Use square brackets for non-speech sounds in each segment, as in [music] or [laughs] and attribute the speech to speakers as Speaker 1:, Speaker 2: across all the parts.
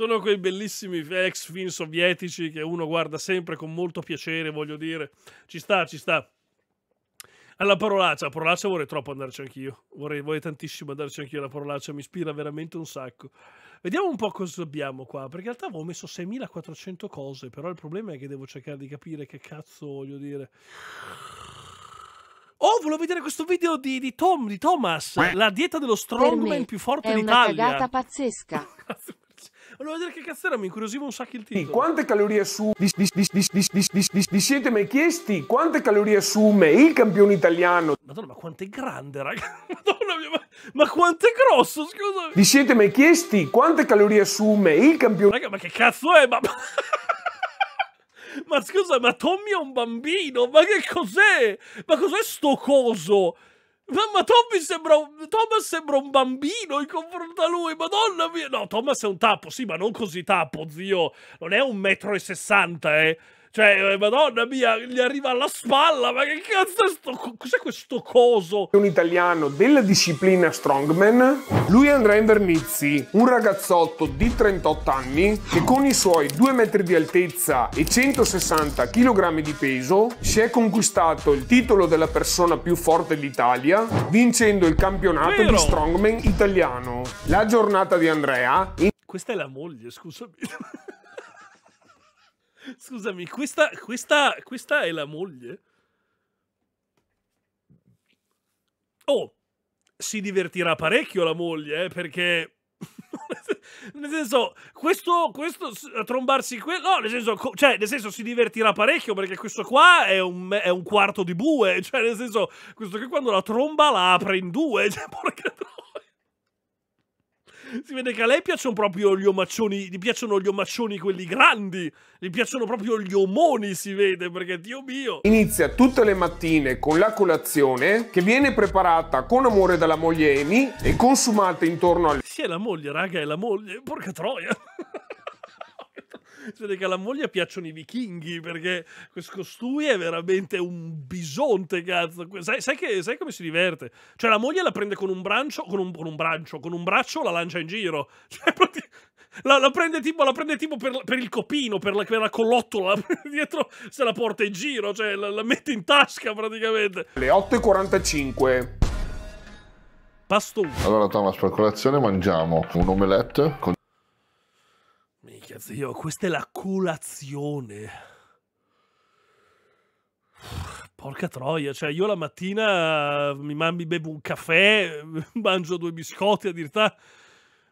Speaker 1: Sono quei bellissimi ex film sovietici che uno guarda sempre con molto piacere, voglio dire. Ci sta, ci sta. Alla parolaccia, la parolaccia vorrei troppo andarci anch'io. Vorrei, vorrei tantissimo andarci anch'io alla parolaccia, mi ispira veramente un sacco. Vediamo un po' cosa abbiamo qua, perché in realtà avevo messo 6400 cose, però il problema è che devo cercare di capire che cazzo voglio dire. Oh, volevo vedere questo video di, di Tom, di Thomas, la dieta dello strongman più forte
Speaker 2: è
Speaker 1: d'Italia.
Speaker 2: una cagata pazzesca. [laughs]
Speaker 1: Volevo vedere che cazzo era, mi incuriosiva un sacco il titolo.
Speaker 3: Quante calorie assume? Vi, vi- siete mai chiesti quante calorie assume il campione italiano?
Speaker 1: Madonna, ma quanto è grande, raga. [laughs] Madonna mia, ma, ma quanto è grosso, scusa.
Speaker 3: Vi siete mai chiesti quante calorie assume il campione?
Speaker 1: Raga, ma che cazzo è? Ma... [laughs] ma scusa, ma Tommy è un bambino? Ma che cos'è? Ma cos'è sto coso? Ma, ma Tommy sembra un, Thomas sembra un bambino in confronto a lui, madonna mia. No, Thomas è un tappo, sì, ma non così tappo, zio. Non è un metro e sessanta, eh. Cioè, eh, madonna mia, gli arriva alla spalla, ma che cazzo è sto... co- Cos'è questo coso?
Speaker 3: Un italiano della disciplina strongman, lui è Andrea Invernizzi, un ragazzotto di 38 anni che con i suoi 2 metri di altezza e 160 kg di peso si è conquistato il titolo della persona più forte d'Italia vincendo il campionato
Speaker 1: Vero.
Speaker 3: di strongman italiano. La giornata di Andrea
Speaker 1: Questa è la moglie, scusami. Scusami, questa, questa, questa è la moglie? Oh, si divertirà parecchio la moglie, eh, perché... [laughs] nel senso, questo, questo a trombarsi quello... No, nel senso, cioè, nel senso si divertirà parecchio perché questo qua è un, è un quarto di bue, [laughs] cioè, nel senso, questo che quando la tromba la apre in due, [laughs] cioè, porca. Si vede che a lei piacciono proprio gli omaccioni, gli piacciono gli omaccioni quelli grandi, gli piacciono proprio gli omoni, si vede, perché Dio mio.
Speaker 3: inizia tutte le mattine con la colazione che viene preparata con amore dalla moglie Amy e consumata intorno alle
Speaker 1: Sì, è la moglie, raga, è la moglie, porca troia. Si vede che alla moglie piacciono i vichinghi, perché questo costui è veramente un bisonte, cazzo. Sai, sai che, sai come si diverte? Cioè, la moglie la prende con un brancio, con un, con un brancio, con un braccio la lancia in giro. [laughs] Cioè, la, la prende tipo, la prende tipo per, per il copino, per la, per la collottola, la [laughs] dietro se la porta in giro, cioè la, la mette in tasca praticamente.
Speaker 3: 8.45.
Speaker 1: Pasto.
Speaker 4: Allora, Thomas, per colazione mangiamo un omelette con
Speaker 1: zio, questa è la colazione. Porca troia, cioè io la mattina mi, man- bevo un caffè, [laughs] mangio due biscotti a dirtà.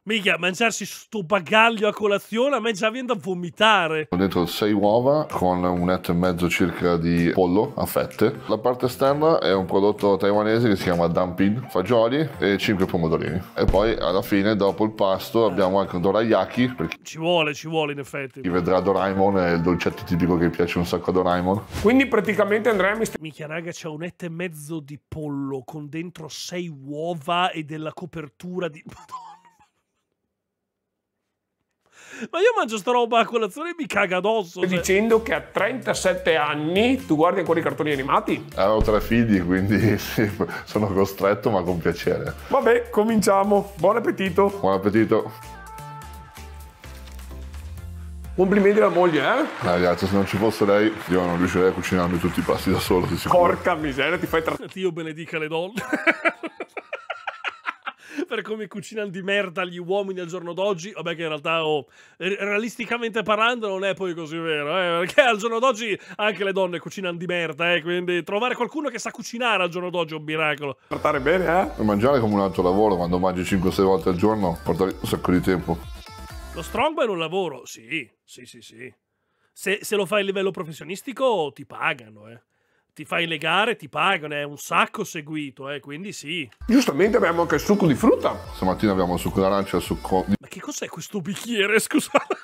Speaker 1: Mica, mangiarsi sto bagaglio a colazione a me già viene da vomitare.
Speaker 4: Ho dentro 6 uova con un etto e mezzo circa di pollo a fette. La parte esterna è un prodotto taiwanese che si chiama dumpling, fagioli e 5 pomodorini. E poi alla fine, dopo il pasto, abbiamo anche un dorayaki,
Speaker 1: Ci vuole, ci vuole in effetti.
Speaker 4: chi vedrà Doraemon è il dolcetto tipico che piace un sacco a Doraemon.
Speaker 3: Quindi praticamente Andrea mi sta
Speaker 1: Mica raga, c'è un etto e mezzo di pollo con dentro sei uova e della copertura di... [laughs] Ma io mangio sta roba a colazione e mi caga addosso. cioè.
Speaker 3: dicendo che a 37 anni tu guardi ancora i cartoni animati?
Speaker 4: Avevo tre figli, quindi [laughs] sì, sono costretto, ma con piacere.
Speaker 3: Vabbè, cominciamo. Buon appetito.
Speaker 4: Buon appetito.
Speaker 3: Complimenti alla moglie, eh?
Speaker 4: Eh, Ragazzi, se non ci fosse lei, io non riuscirei a cucinarmi tutti i pasti da solo, di sicuro.
Speaker 3: Porca miseria, ti fai tra...
Speaker 1: Dio benedica le donne. [laughs] per come cucinano di merda gli uomini al giorno d'oggi. Vabbè, che in realtà, oh, re- realisticamente parlando, non è poi così vero, eh, perché al giorno d'oggi anche le donne cucinano di merda, eh, quindi trovare qualcuno che sa cucinare al giorno d'oggi è un miracolo.
Speaker 3: trattare bene, eh?
Speaker 4: Mangiare come un altro lavoro, quando mangi 5-6 volte al giorno, porta via un sacco di tempo.
Speaker 1: Lo strongman è un lavoro, sì, sì, sì, sì. Se, se lo fai a livello professionistico, ti pagano, eh. Ti fai le gare, ti pagano, è un sacco seguito, eh, quindi sì.
Speaker 3: Giustamente abbiamo anche il succo di frutta.
Speaker 4: Stamattina abbiamo il succo d'arancia e il succo di...
Speaker 1: Ma che cos'è questo bicchiere, [laughs] scusate?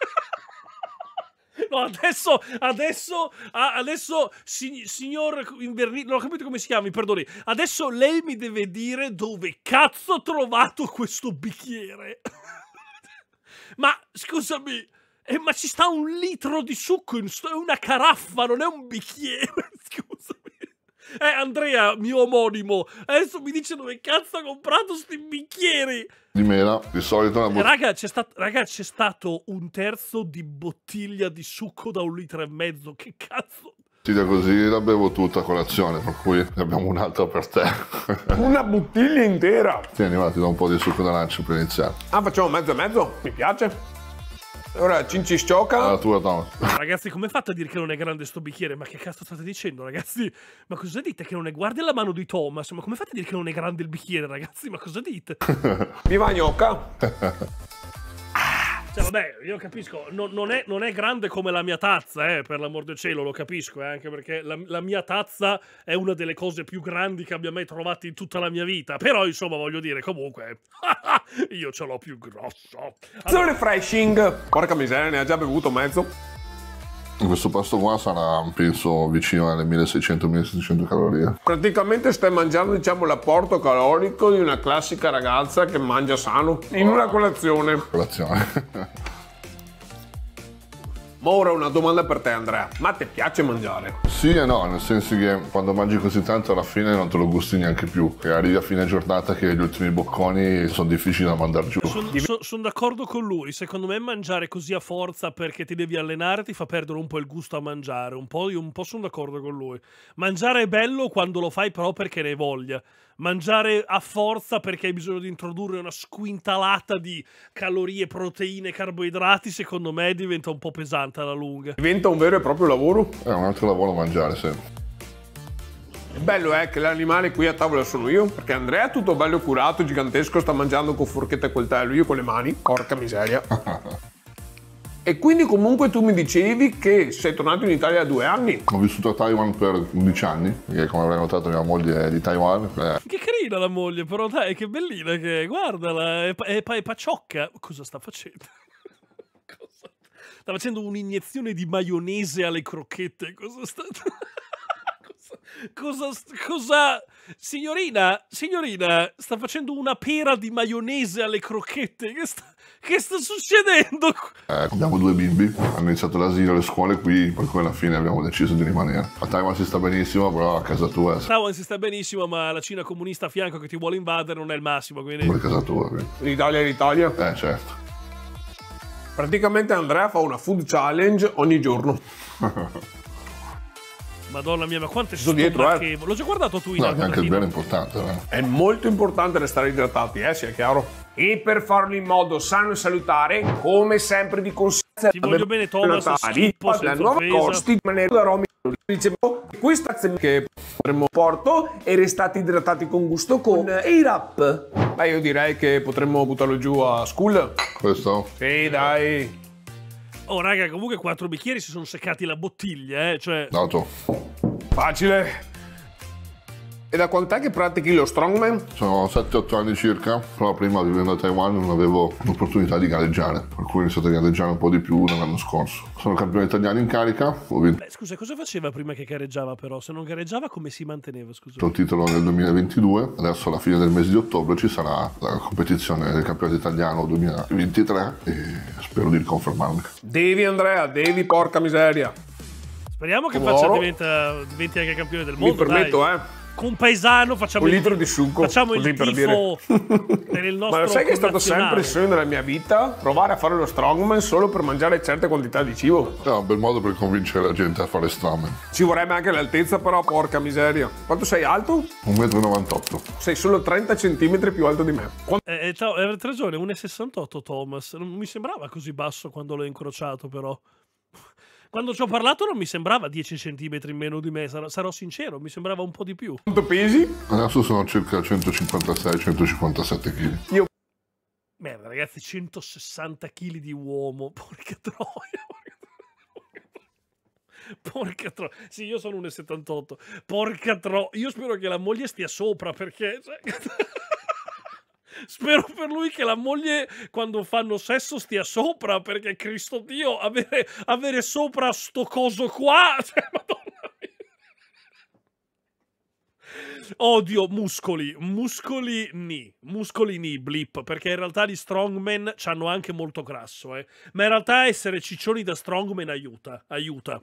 Speaker 1: No, adesso, adesso, adesso, si- signor Inverni, non ho capito come si chiama, mi perdoni. Adesso lei mi deve dire dove cazzo ho trovato questo bicchiere. [laughs] ma, scusami, eh, ma ci sta un litro di succo in sto, è una caraffa, non è un bicchiere, [laughs] scusami. Eh, Andrea, mio omonimo, adesso mi dice dove cazzo ha comprato sti bicchieri.
Speaker 4: Di mela, di solito una bottiglia.
Speaker 1: Raga c'è, stat- raga, c'è stato un terzo di bottiglia di succo da un litro e mezzo. Che cazzo?
Speaker 4: così la bevo tutta a colazione, per cui ne abbiamo un'altra per te. [laughs]
Speaker 3: Una bottiglia intera.
Speaker 4: Tieni, va, ti do un po' di succo d'arancia per iniziare.
Speaker 3: Ah, facciamo mezzo e mezzo? Mi piace. Ora Cinci sciocca.
Speaker 4: Alla tua, Thomas.
Speaker 1: Ragazzi, come fate a dire che non è grande sto bicchiere? Ma che cazzo state dicendo, ragazzi? Ma cosa dite? Che non è guardi la mano di Thomas? Ma come fate a dire che non è grande il bicchiere, ragazzi? Ma cosa dite? [laughs]
Speaker 3: Viva gnocca. [laughs]
Speaker 1: Cioè, vabbè, io capisco, non, non, è, non è grande come la mia tazza, eh, per l'amor del cielo, lo capisco, eh, anche perché la, la, mia tazza è una delle cose più grandi che abbia mai trovato in tutta la mia vita. Però, insomma, voglio dire, comunque, [laughs] io ce l'ho più grosso.
Speaker 3: Allora... refreshing. Porca miseria, ne ha già bevuto mezzo.
Speaker 4: Questo pasto qua sarà, penso, vicino alle 1600-1700 calorie.
Speaker 3: Praticamente stai mangiando, diciamo, l'apporto calorico di una classica ragazza che mangia sano in una colazione.
Speaker 4: Colazione.
Speaker 3: Ma ora una domanda per te Andrea, ma ti piace mangiare?
Speaker 4: Sì e no, nel senso che quando mangi così tanto alla fine non te lo gusti neanche più. E arrivi a fine giornata che gli ultimi bocconi sono difficili da mandare giù.
Speaker 1: Sono son, son d'accordo con lui, secondo me mangiare così a forza perché ti devi allenare ti fa perdere un po' il gusto a mangiare, un po', io un po' sono d'accordo con lui. Mangiare è bello quando lo fai però perché ne hai voglia mangiare a forza perché hai bisogno di introdurre una squintalata di calorie, proteine, carboidrati, secondo me diventa un po' pesante alla lunga.
Speaker 3: Diventa un vero e proprio lavoro?
Speaker 4: È un altro lavoro mangiare, sì.
Speaker 3: Il bello è che l'animale qui a tavola sono io, perché Andrea tutto bello curato, gigantesco, sta mangiando con forchetta e coltello, io con le mani. Porca miseria. [laughs] E quindi comunque tu mi dicevi che sei tornato in Italia da due anni.
Speaker 4: Ho vissuto a Taiwan per 11 anni, perché come avrai notato mia moglie è di Taiwan.
Speaker 1: Eh. Che carina la moglie, però dai, che bellina che è. Guardala, è, è, è paciocca. Cosa sta facendo? Sta facendo un'iniezione di maionese alle crocchette. Cosa sta... [laughs] Cosa, cosa, signorina, signorina, sta facendo una pera di maionese alle crocchette. Che sta, che sta succedendo?
Speaker 4: Eh, abbiamo due bimbi, hanno iniziato l'asilo, le scuole qui, per cui alla fine abbiamo deciso di rimanere. A Taiwan si sta benissimo, però a casa tua... A
Speaker 1: Taiwan si sta benissimo, ma la Cina comunista a fianco che ti vuole invadere non è il massimo, quindi...
Speaker 4: Per casa tua, quindi.
Speaker 3: L'Italia è l'Italia?
Speaker 4: Eh, certo.
Speaker 3: Praticamente Andrea fa una food challenge ogni giorno. [laughs]
Speaker 1: Madonna mia, ma quante sono dietro, eh. L'ho già guardato tu in
Speaker 4: No, anche il bene è importante, eh.
Speaker 3: È molto importante restare idratati, eh, sia chiaro. E per farlo in modo sano e salutare, come sempre di consiglio
Speaker 1: ti voglio bene Thomas, schippo,
Speaker 3: la nuova costi manera Romy dicevo questa che potremmo porto e restate idratati con gusto con A-Rap. Beh, io direi che potremmo buttarlo giù a school.
Speaker 4: Questo?
Speaker 3: Sì, dai.
Speaker 1: Oh, raga, comunque quattro bicchieri si sono seccati la bottiglia, eh, cioè...
Speaker 4: Dato.
Speaker 3: Facile. E da quant'è che pratichi lo strongman?
Speaker 4: Sono 7-8 anni circa, però prima vivendo a Taiwan non avevo l'opportunità di gareggiare, per cui ho iniziato a gareggiare un po' di più l'anno scorso. Sono campione italiano in carica, ho vinto.
Speaker 1: Beh, scusa, cosa faceva prima che gareggiava però? Se non gareggiava come si manteneva, scusa?
Speaker 4: Ho il titolo nel 2022, adesso alla fine del mese di ottobre ci sarà la competizione del campionato italiano 2023 e spero di riconfermarmi.
Speaker 3: Devi Andrea, devi porca miseria.
Speaker 1: Speriamo che faccia, diventa, diventi anche campione del mondo.
Speaker 3: Mi permetto,
Speaker 1: dai.
Speaker 3: eh
Speaker 1: con paesano facciamo
Speaker 3: un litro di succo
Speaker 1: facciamo il per tifo [laughs] per il nostro
Speaker 3: ma lo sai che è stato sempre il sogno della mia vita? Provare a fare lo strongman solo per mangiare certe quantità di cibo.
Speaker 4: È un bel modo per convincere la gente a fare strongman.
Speaker 3: Ci vorrebbe anche l'altezza però porca miseria. Quanto sei alto?
Speaker 4: 1,98 m
Speaker 3: sei solo 30 cm più alto di me.
Speaker 1: Quanto... eh, eh, ciao, avete ragione 1,68 Thomas. Non mi sembrava così basso quando l'ho incrociato però quando ci ho parlato non mi sembrava 10 cm in meno di me, sarò, sarò, sincero, mi sembrava un po' di più.
Speaker 3: Quanto pesi?
Speaker 4: Adesso sono circa 156-157 kg.
Speaker 3: Io...
Speaker 1: Merda, ragazzi, 160 kg di uomo, [laughs] porca troia. Porca troia. Sì, io sono 1,78. Porca troia. Io spero che la moglie stia sopra perché... Cioè... [laughs] Spero per lui che la moglie quando fanno sesso stia sopra, perché Cristo Dio, avere, avere sopra sto coso qua, [laughs] cioè, madonna Odio muscoli, muscoli ni, muscoli ni, blip, perché in realtà gli strongman hanno anche molto grasso, eh. Ma in realtà essere ciccioni da strongman aiuta, aiuta.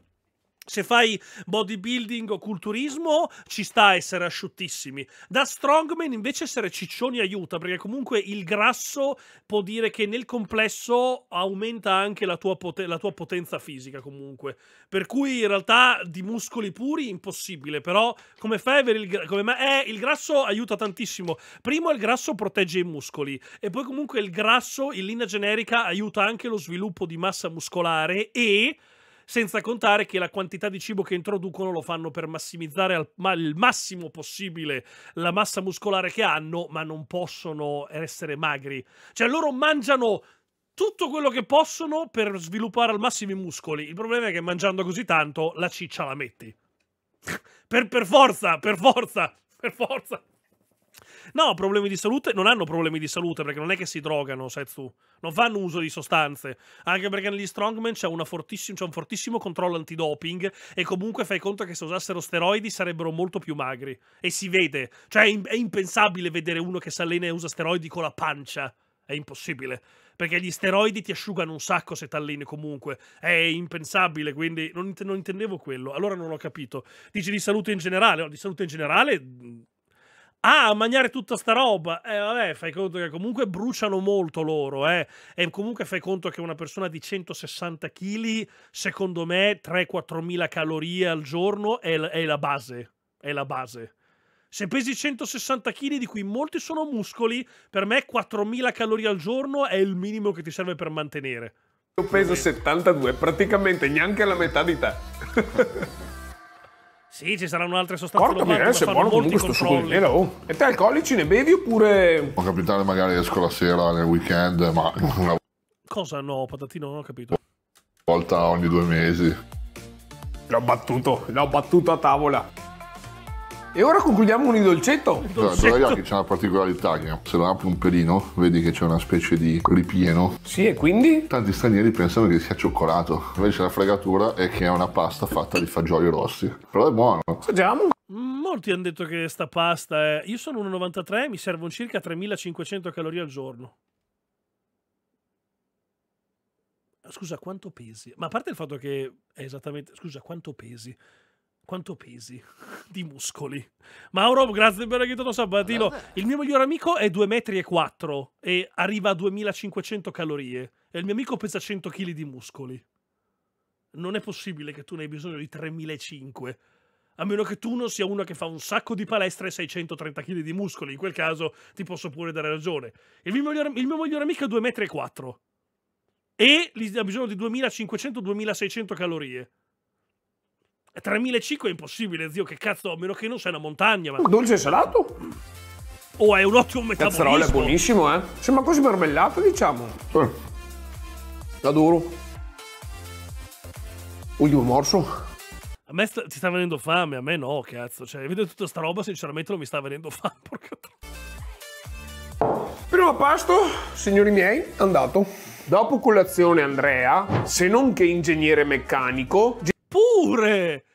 Speaker 1: Se fai bodybuilding o culturismo, ci sta a essere asciuttissimi. Da strongman invece essere ciccioni aiuta, perché comunque il grasso può dire che nel complesso aumenta anche la tua, la tua potenza fisica comunque. Per cui in realtà di muscoli puri impossibile, però come fai a avere il, come eh, il grasso aiuta tantissimo. Primo il grasso protegge i muscoli e poi comunque il grasso in linea generica aiuta anche lo sviluppo di massa muscolare e senza contare che la quantità di cibo che introducono lo fanno per massimizzare al ma- il massimo possibile la massa muscolare che hanno, ma non possono essere magri. Cioè loro mangiano tutto quello che possono per sviluppare al massimo i muscoli. Il problema è che mangiando così tanto la ciccia la metti. [laughs] per, per forza, per forza, per forza. No, problemi di salute non hanno problemi di salute perché non è che si drogano, Setsu. Non fanno uso di sostanze. Anche perché negli strongman c'è, c'è un fortissimo controllo antidoping e comunque fai conto che se usassero steroidi sarebbero molto più magri. E si vede. Cioè è, impensabile vedere uno che si allena e usa steroidi con la pancia. È impossibile. Perché gli steroidi ti asciugano un sacco se t'alleni comunque. È impensabile, quindi non, non, intendevo quello. Allora non ho capito. Dici di salute in generale? No, di salute in generale Ah, a mangiare tutta sta roba. Eh, vabbè, fai conto che comunque bruciano molto loro, eh. E comunque fai conto che una persona di 160 kg, secondo me, 3-4 mila calorie al giorno è, è, la base. È la base. Se pesi 160 kg, di cui molti sono muscoli, per me 4.000 calorie al giorno è il minimo che ti serve per mantenere.
Speaker 3: Io peso 72, praticamente neanche la metà di te. [laughs]
Speaker 1: Sì, ci saranno altre sostanze
Speaker 3: Porca miseria, se buono comunque sto succo di mela, oh. E te alcolici ne bevi oppure...
Speaker 4: Può capitare magari esco la sera nel weekend, ma [laughs] una
Speaker 1: Cosa no, patatino, non ho capito.
Speaker 4: volta ogni due mesi.
Speaker 3: L'ho battuto, l'ho battuto a tavola. E ora concludiamo con il dolcetto.
Speaker 4: Allora, che c'è una particolarità che se lo apri un pelino, vedi che c'è una specie di ripieno.
Speaker 3: Sì, e quindi?
Speaker 4: Tanti stranieri pensano che sia cioccolato, invece la fregatura è che è una pasta fatta di fagioli rossi. Però è buono.
Speaker 3: Assaggiamo.
Speaker 1: Molti hanno detto che sta pasta è... Io sono 1,93, mi servono circa 3500 calorie al giorno. Scusa, quanto pesi? Ma a parte il fatto che è esattamente... Scusa, quanto pesi? Quanto pesi [laughs] di muscoli? Mauro, grazie per aver aiutato Sabatino. Il mio migliore amico è 2 metri e 4 e arriva a 2500 calorie. E il mio amico pesa 100 kg di muscoli. Non è possibile che tu ne hai bisogno di 3500. A meno che tu non sia uno che fa un sacco di palestra e 630 kg di muscoli. In quel caso ti posso pure dare ragione. Il mio migliore, il mio migliore amico è 2 metri e 4. E ha bisogno di 2500-2600 calorie. 3005 è impossibile, zio. Che cazzo, a meno che non sia una montagna. Ma...
Speaker 3: Dolce e salato?
Speaker 1: Oh, è un ottimo metabolismo.
Speaker 3: Cazzarola è buonissimo, eh. Sembra quasi marmellata, diciamo. Eh. Adoro. Ultimo morso.
Speaker 1: A me sta, ti sta venendo fame, a me no, cazzo. Cioè, vedo tutta sta roba, sinceramente non mi sta venendo fame. [laughs] Porca
Speaker 3: Primo pasto, signori miei, andato. Dopo colazione Andrea, se non che ingegnere meccanico,
Speaker 1: Pure!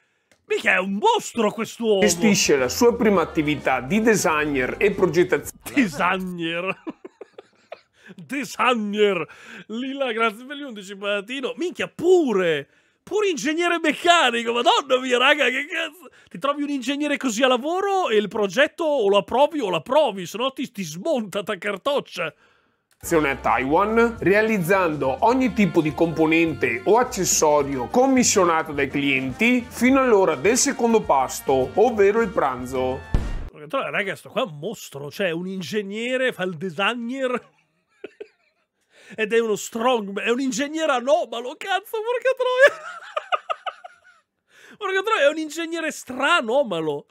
Speaker 1: Mica è un mostro quest'uomo!
Speaker 3: Gestisce la sua prima attività di designer e progettazione.
Speaker 1: Designer! [laughs] designer! Lila, grazie per gli 11 patatino. Minchia, pure! Pure ingegnere meccanico, madonna mia, raga, che cazzo! Ti trovi un ingegnere così a lavoro e il progetto o lo approvi o lo approvi, se no ti, ti smonta ta cartoccia
Speaker 3: Taiwan, realizzando ogni tipo di componente o accessorio commissionato dai clienti fino all'ora del secondo pasto, ovvero il pranzo.
Speaker 1: Raga, sto qua è un mostro, cioè un ingegnere, fa il designer [laughs] ed è uno strong, è un ingegnere anomalo, cazzo, porca troia! [laughs] porca troia, è un ingegnere stranomalo.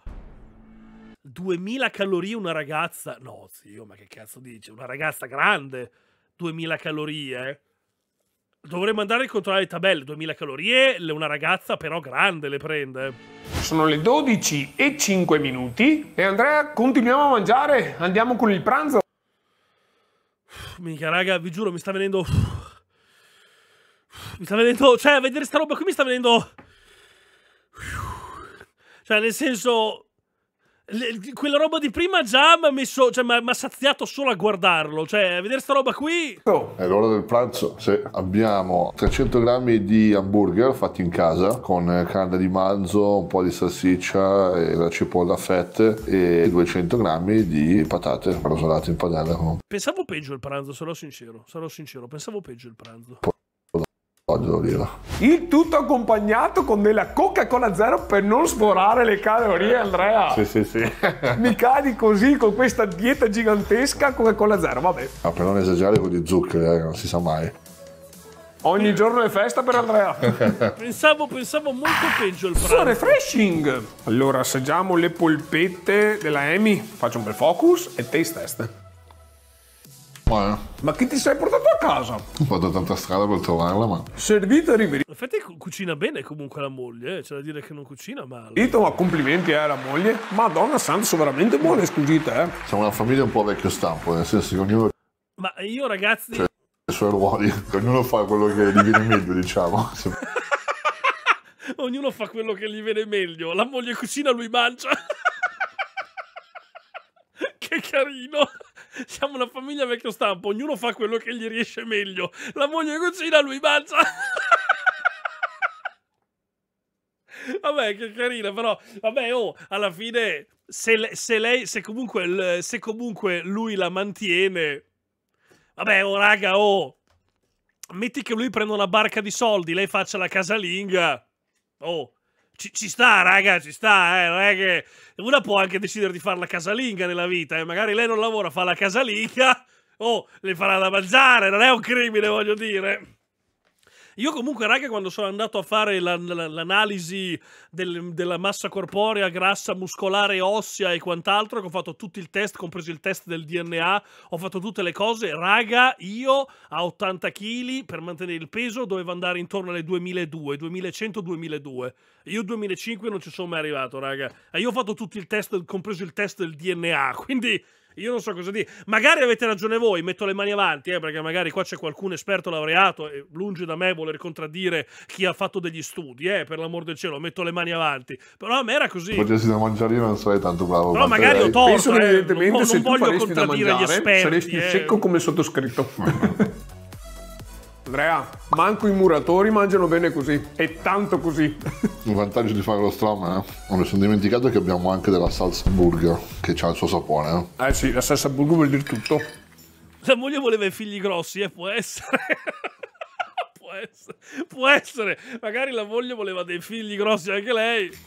Speaker 1: 2000 calorie una ragazza. No, zio, ma che cazzo dici? Una ragazza grande. 2000 calorie. Dovremmo andare a controllare le tabelle. 2000 calorie, una ragazza però grande le prende.
Speaker 3: Sono le 12 e 5 minuti. E Andrea, continuiamo a mangiare. Andiamo con il pranzo.
Speaker 1: Mica, raga, vi giuro, mi sta venendo... Mi sta venendo... Cioè, a vedere sta roba qui mi sta venendo... Cioè, nel senso Le- quella roba di prima già mi ha messo, cioè, mi ha saziato solo a guardarlo. Cioè, a vedere sta roba qui.
Speaker 3: Oh,
Speaker 4: È l'ora del pranzo. Sì. Abbiamo 300 grammi di hamburger fatti in casa con eh, carne di manzo, un po' di salsiccia e la cipolla a fette e 200 grammi di patate rosolate in padella
Speaker 1: Pensavo peggio il pranzo, sarò sincero. Sarò sincero, pensavo peggio il pranzo.
Speaker 4: Olio d'oliva.
Speaker 3: il tutto accompagnato con della Coca-Cola Zero per non sforare le calorie, Andrea.
Speaker 4: Sì, sì, sì. [laughs]
Speaker 3: Mi cadi così con questa dieta gigantesca Coca-Cola Zero, vabbè.
Speaker 4: Ma per non esagerare con gli zuccheri, eh, non si sa mai.
Speaker 3: Ogni giorno è festa per Andrea. [laughs]
Speaker 1: Pensavo, pensavo molto peggio il
Speaker 3: So
Speaker 1: pranzo.
Speaker 3: refreshing. Allora assaggiamo le polpette della Amy. Faccio un bel focus e taste test.
Speaker 4: Ma
Speaker 3: Ma che ti sei portato a casa?
Speaker 4: ho fatto tanta strada per trovarla, ma
Speaker 3: Servito e riverito,
Speaker 1: In effetti cu- cucina bene comunque la moglie, eh. c'è da dire che non cucina male.
Speaker 3: ma complimenti eh, alla moglie. Madonna santa, sono veramente buone squisite, eh.
Speaker 4: siamo una famiglia un po' vecchio stampo, nel senso che ognuno
Speaker 1: Ma io ragazzi,
Speaker 4: i suoi ruoli, [laughs] ognuno fa quello che gli viene meglio, diciamo. [laughs]
Speaker 1: ognuno fa quello che gli viene meglio. La moglie cucina, lui mangia. [laughs] che carino. [laughs] Siamo una famiglia vecchio stampo, ognuno fa quello che gli riesce meglio. La moglie cucina, lui mangia. [laughs] Vabbè, che carina, però, vabbè, oh, alla fine, se, se lei, se comunque, se comunque lui la mantiene, vabbè, oh, raga, oh, metti che lui prenda una barca di soldi, lei faccia la casalinga, oh, ci, ci sta, raga, ci sta, eh, non è che una può anche decidere di fare la casalinga nella vita, eh, magari lei non lavora, fa la casalinga, [laughs] oh, le farà da mangiare, non è un crimine, voglio dire. Io comunque, raga, quando sono andato a fare la- la- l'analisi del- della massa corporea, grassa, muscolare, ossea e quant'altro, che ho fatto tutti il test, compreso il test del DNA, ho fatto tutte le cose, raga, io a 80 kg per mantenere il peso dovevo andare intorno alle 2002, 2100, 2002. Io 2005 non ci sono mai arrivato, raga. E io ho fatto tutti il test, compreso il test del DNA, quindi io non so cosa dire. Magari avete ragione voi, metto le mani avanti, eh, perché magari qua c'è qualcuno esperto laureato e lungi da me voler contraddire chi ha fatto degli studi, eh, per l'amor del cielo, metto le mani avanti. Però a me era così.
Speaker 4: Se facessi da mangiare io non sarei tanto bravo.
Speaker 1: Però magari ho torto,
Speaker 3: Penso che
Speaker 1: eh,
Speaker 3: evidentemente
Speaker 1: non,
Speaker 3: se
Speaker 1: non
Speaker 3: tu
Speaker 1: voglio contraddire gli
Speaker 3: mangiare
Speaker 1: esperti.
Speaker 3: saresti
Speaker 1: eh.
Speaker 3: secco come il sottoscritto. [laughs] Andrea, manco i muratori mangiano bene così. E tanto così.
Speaker 4: Il vantaggio di fare lo strom, eh? Mi sono dimenticato che abbiamo anche della salsa burger che ha il suo sapore, eh?
Speaker 3: Eh sì, la salsa burger vuol dire tutto.
Speaker 1: La moglie voleva i figli grossi, eh, può essere. [laughs] può essere. Può essere. Magari la moglie voleva dei figli grossi anche lei.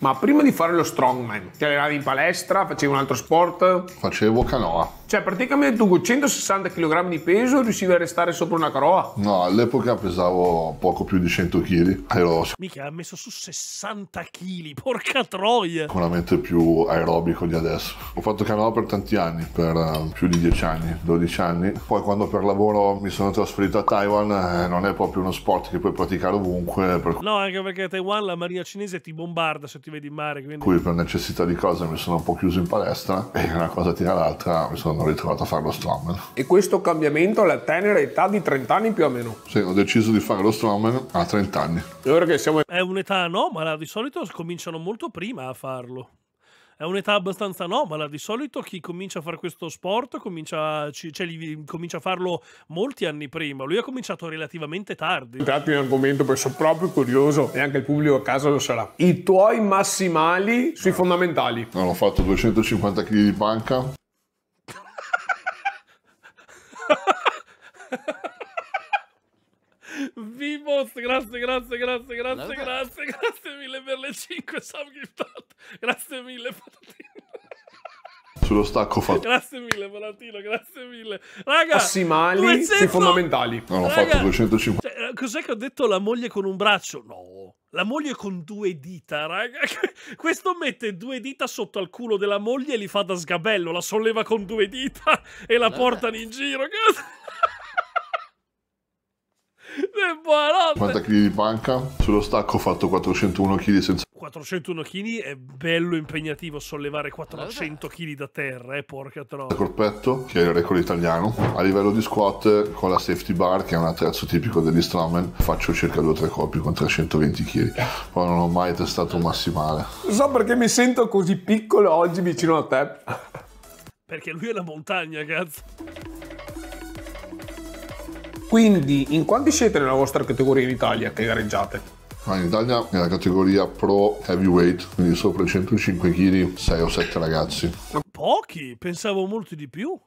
Speaker 3: Ma prima di fare lo strongman, ti allenavi in palestra, facevi un altro sport?
Speaker 4: Facevo canoa.
Speaker 3: Cioè, praticamente tu con 160 kg di peso riuscivi a restare sopra una caroa?
Speaker 4: No, all'epoca pesavo poco più di 100 kg. Ero
Speaker 1: Mica ha messo su 60 kg, porca troia.
Speaker 4: sicuramente più aerobico di adesso. Ho fatto canoa per tanti anni, per eh, più di 10 anni, 12 anni. Poi quando per lavoro mi sono trasferito a Taiwan, eh, non è proprio uno sport che puoi praticare ovunque, per
Speaker 1: No, anche perché a Taiwan la marina cinese ti bombarda se ti vedi in mare, quindi...
Speaker 4: cui per necessità di cose mi sono un po' chiuso in palestra e una cosa tira l'altra mi sono ritrovato a fare lo strongman.
Speaker 3: E questo cambiamento alla tenera età di 30 anni più o meno.
Speaker 4: Sì, ho deciso di fare lo strongman a 30 anni.
Speaker 3: E ora che siamo
Speaker 1: È un'età anomala, di solito cominciano molto prima a farlo. È un'età abbastanza anomala, di solito chi comincia a fare questo sport comincia, ci- cioè, li- comincia a farlo molti anni prima. Lui ha cominciato relativamente tardi.
Speaker 3: entrati in argomento perché sono proprio curioso e anche il pubblico a casa lo sarà. I tuoi massimali sui fondamentali.
Speaker 4: Ho fatto 250 kg di panca,
Speaker 1: Vivos, grazie, grazie, grazie, grazie, grazie, grazie mille per le 5 subgiftate. Grazie mille, Palatino.
Speaker 4: Sullo stacco ho fatto,
Speaker 1: Grazie mille, Palatino, grazie mille. Raga,
Speaker 3: Massimali
Speaker 1: 200
Speaker 3: sui fondamentali.
Speaker 4: non ho fatto 250
Speaker 1: Cioè, eh, cos'è che ho detto la moglie con un braccio? No, la moglie con due dita, raga. [laughs] Questo mette due dita sotto al culo della moglie e li fa da sgabello, la solleva con due dita e la portano in giro. [laughs] E buonanotte.
Speaker 4: kg di panca, sullo stacco ho fatto 401 kg senza
Speaker 1: 401 kg è bello impegnativo sollevare 400 kg da terra, eh, porca troia.
Speaker 4: Corpetto, che è il record italiano. A livello di squat, con la safety bar, che è un attrezzo tipico degli strongman, faccio circa 2-3 colpi con 320 kg. Poi non ho mai testato un massimale.
Speaker 3: Non so perché mi sento così piccolo oggi vicino a te.
Speaker 1: Perché lui è la montagna, cazzo.
Speaker 3: Quindi, in quanti siete nella vostra categoria in Italia che gareggiate?
Speaker 4: Ma in Italia nella categoria pro heavyweight, quindi sopra i 105 kg, 6 o 7 ragazzi.
Speaker 1: Pochi, pensavo molti di più.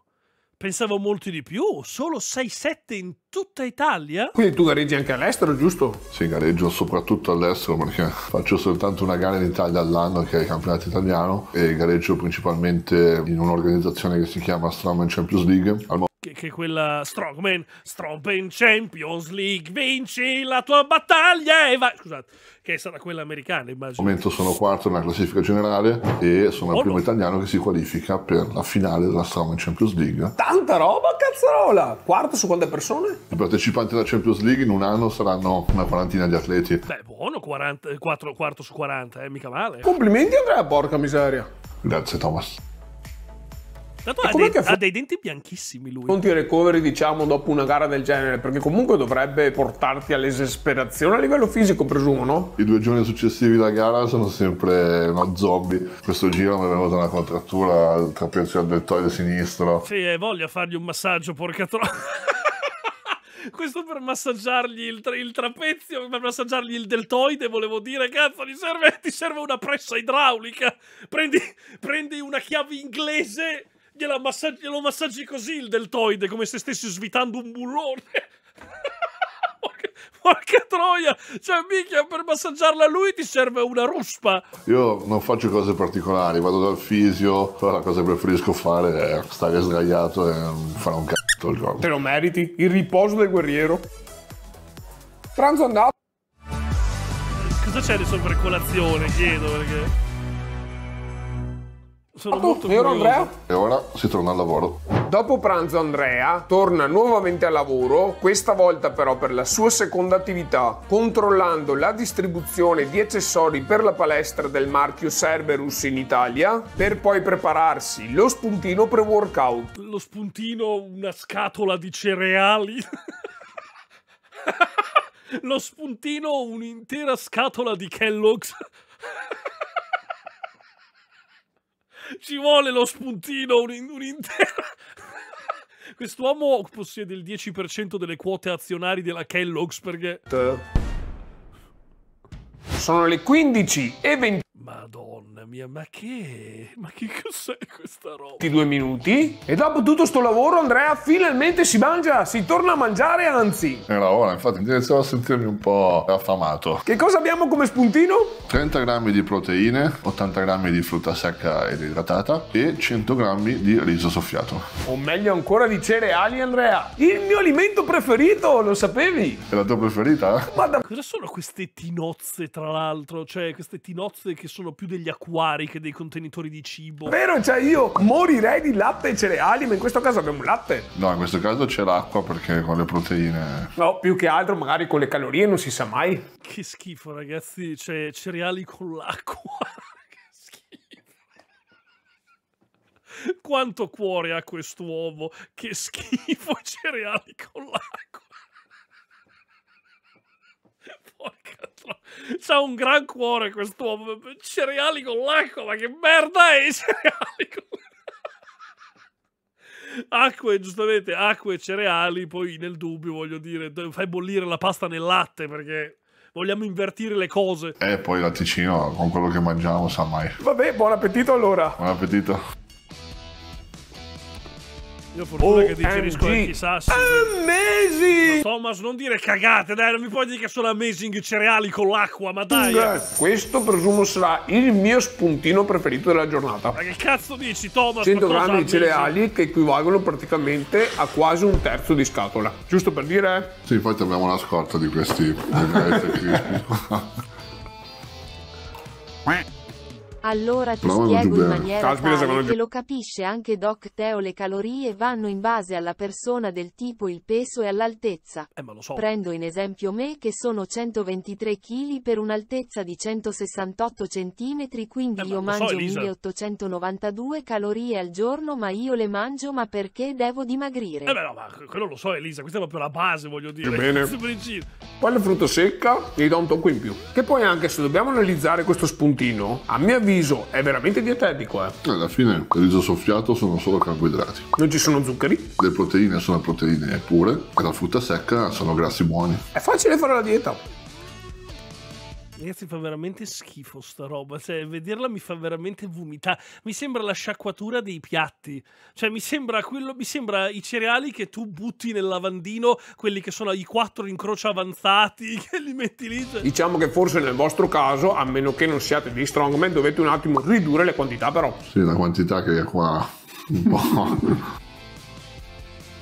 Speaker 1: Pensavo molti di più, solo 6-7 in tutta Italia?
Speaker 3: Quindi tu gareggi anche all'estero, giusto?
Speaker 4: Sì, gareggio soprattutto all'estero perché [laughs] faccio soltanto una gara in Italia all'anno che è il campionato italiano e gareggio principalmente in un'organizzazione che si chiama Strongman Champions League. Al
Speaker 1: che, che quella Strongman, Strongman Champions League, vinci la tua battaglia e vai. Scusate, che sarà quella americana, immagino.
Speaker 4: Al momento sono quarto nella classifica generale e sono il
Speaker 1: Oh,
Speaker 4: primo
Speaker 1: no.
Speaker 4: italiano che si qualifica per la finale della Strongman Champions League.
Speaker 3: Tanta roba, cazzarola! Quarto su quante persone?
Speaker 4: I partecipanti alla Champions League in un anno saranno una quarantina di atleti.
Speaker 1: Beh, buono, 40, 4, quarto su 40, eh, mica male.
Speaker 3: Complimenti Andrea, porca miseria.
Speaker 4: Grazie Thomas.
Speaker 1: Tanto
Speaker 3: E
Speaker 1: ha dei, ha dei denti bianchissimi lui.
Speaker 3: Non ti recoveri, diciamo, dopo una gara del genere, perché comunque dovrebbe portarti all'esasperazione a livello fisico, presumo, no?
Speaker 4: I due giorni successivi alla gara sono sempre uno zombie. Questo giro mi è venuta una contrattura al trapezio al deltoide sinistro.
Speaker 1: Sì, eh, voglio fargli un massaggio, porca tro... [laughs] Questo per massaggiargli il, tra- il trapezio, per massaggiargli il deltoide, volevo dire, cazzo, ti serve, ti serve una pressa idraulica. Prendi, prendi una chiave inglese, gliela massaggi, glielo massaggi così il deltoide, come se stessi svitando un bullone. [laughs] porca, troia, cioè mica per massaggiarla a lui ti serve una ruspa.
Speaker 4: Io non faccio cose particolari, vado dal fisio, però la cosa che preferisco fare è stare sdraiato e non fare un c***o il giorno.
Speaker 3: Te lo meriti, il riposo del guerriero. Pranzo andato.
Speaker 1: Cosa c'è adesso per colazione, chiedo, perché... Sono molto
Speaker 3: Vero. Andrea?
Speaker 4: E ora si torna al lavoro.
Speaker 3: Dopo pranzo Andrea torna nuovamente al lavoro, questa volta però per la sua seconda attività, controllando la distribuzione di accessori per la palestra del marchio Cerberus in Italia, per poi prepararsi lo spuntino pre-workout.
Speaker 1: lo spuntino una scatola di cereali. [laughs] lo spuntino un'intera scatola di Kellogg's. [laughs] Ci vuole lo spuntino un- un'intera. [laughs] Quest'uomo possiede il 10% delle quote azionari della Kellogg's perché.
Speaker 3: Sono le 15 e 22
Speaker 1: Madonna mia, ma che. Ma che cos'è questa roba?
Speaker 3: minuti e dopo tutto sto lavoro Andrea finalmente si mangia, si torna a mangiare anzi.
Speaker 4: Era ora, infatti iniziavo a sentirmi un po' affamato.
Speaker 3: Che cosa abbiamo come spuntino?
Speaker 4: 30 grammi di proteine, 80 grammi di frutta secca ed idratata e 100 grammi di riso soffiato.
Speaker 3: O meglio ancora di cereali Andrea. Il mio alimento preferito, lo sapevi?
Speaker 4: È la tua preferita?
Speaker 3: Ma da
Speaker 1: Cosa sono queste tinozze, tra l'altro? Cioè, queste tinozze che sono più degli acquari che dei contenitori di cibo.
Speaker 3: Vero, cioè io morirei di latte e cereali, ma in questo caso abbiamo latte.
Speaker 4: No, in questo caso c'è l'acqua perché con le proteine...
Speaker 3: No, più che altro magari con le calorie non si sa mai.
Speaker 1: Che schifo, ragazzi. Cioè, cereali con l'acqua. [laughs] che schifo. Quanto cuore ha quest'uomo. Che schifo, [laughs] cereali con l'acqua. Porca tro- C'ha un gran cuore quest'uomo. Cereali con l'acqua, ma che merda è i [laughs] cereali con Acqua e giustamente acqua e cereali, poi nel dubbio voglio dire, fai bollire la pasta nel latte perché vogliamo invertire le cose.
Speaker 4: E poi il latticino con quello che mangiamo, sa mai.
Speaker 3: Vabbè, buon appetito allora.
Speaker 4: Buon appetito.
Speaker 1: Io ho fortuna che digerisco anche i sassi.
Speaker 3: Amazing!
Speaker 1: Thomas, non dire cagate, dai, non mi puoi dire che sono amazing i cereali con l'acqua, ma dai. Ma
Speaker 3: Questo presumo sarà il mio spuntino preferito della giornata.
Speaker 1: che cazzo dici, Thomas?
Speaker 3: 100
Speaker 1: Ma cosa
Speaker 3: grammi di cereali che equivalgono praticamente a quasi un terzo di scatola. Giusto per dire?
Speaker 4: Sì, infatti abbiamo una scorta di questi Rice Krispies. [laughs] [laughs] [laughs]
Speaker 2: Allora ti
Speaker 4: Prova
Speaker 2: spiego in
Speaker 4: bene.
Speaker 2: maniera
Speaker 3: Caspita,
Speaker 2: tale che lo capisce anche Doc Teo le calorie vanno in base alla persona del tipo il peso e all'altezza.
Speaker 1: Eh, ma lo so.
Speaker 2: Prendo in esempio me che sono 123 kg per un'altezza di 168 cm quindi
Speaker 1: Eh,
Speaker 2: io
Speaker 1: so,
Speaker 2: mangio
Speaker 1: Elisa.
Speaker 2: 1892 calorie al giorno ma io le mangio ma perché devo dimagrire?
Speaker 1: Eh beh, no, ma quello lo so, Elisa, questa è proprio la base, voglio dire.
Speaker 3: bene. [laughs]
Speaker 1: Questo principio.
Speaker 3: Poi la frutta secca gli dà un tocco in più. Che poi anche se dobbiamo analizzare questo spuntino, a mio avviso è veramente dietetico, eh.
Speaker 4: Alla fine il riso soffiato sono solo carboidrati.
Speaker 3: Non ci sono zuccheri.
Speaker 4: Le proteine sono proteine pure e la frutta secca sono grassi buoni.
Speaker 3: È facile fare la dieta.
Speaker 1: Ragazzi, fa veramente schifo sta roba. Cioè, vederla mi fa veramente vomitare. Mi sembra la sciacquatura dei piatti. Cioè, mi sembra quello. Mi sembra i cereali che tu butti nel lavandino, quelli che sono i quattro incroci avanzati, [laughs] che li metti lì. cioè-
Speaker 3: Diciamo che forse nel vostro caso, a meno che non siate dei strongman, dovete un attimo ridurre le quantità però.
Speaker 4: Sì, la quantità che è qua un po'.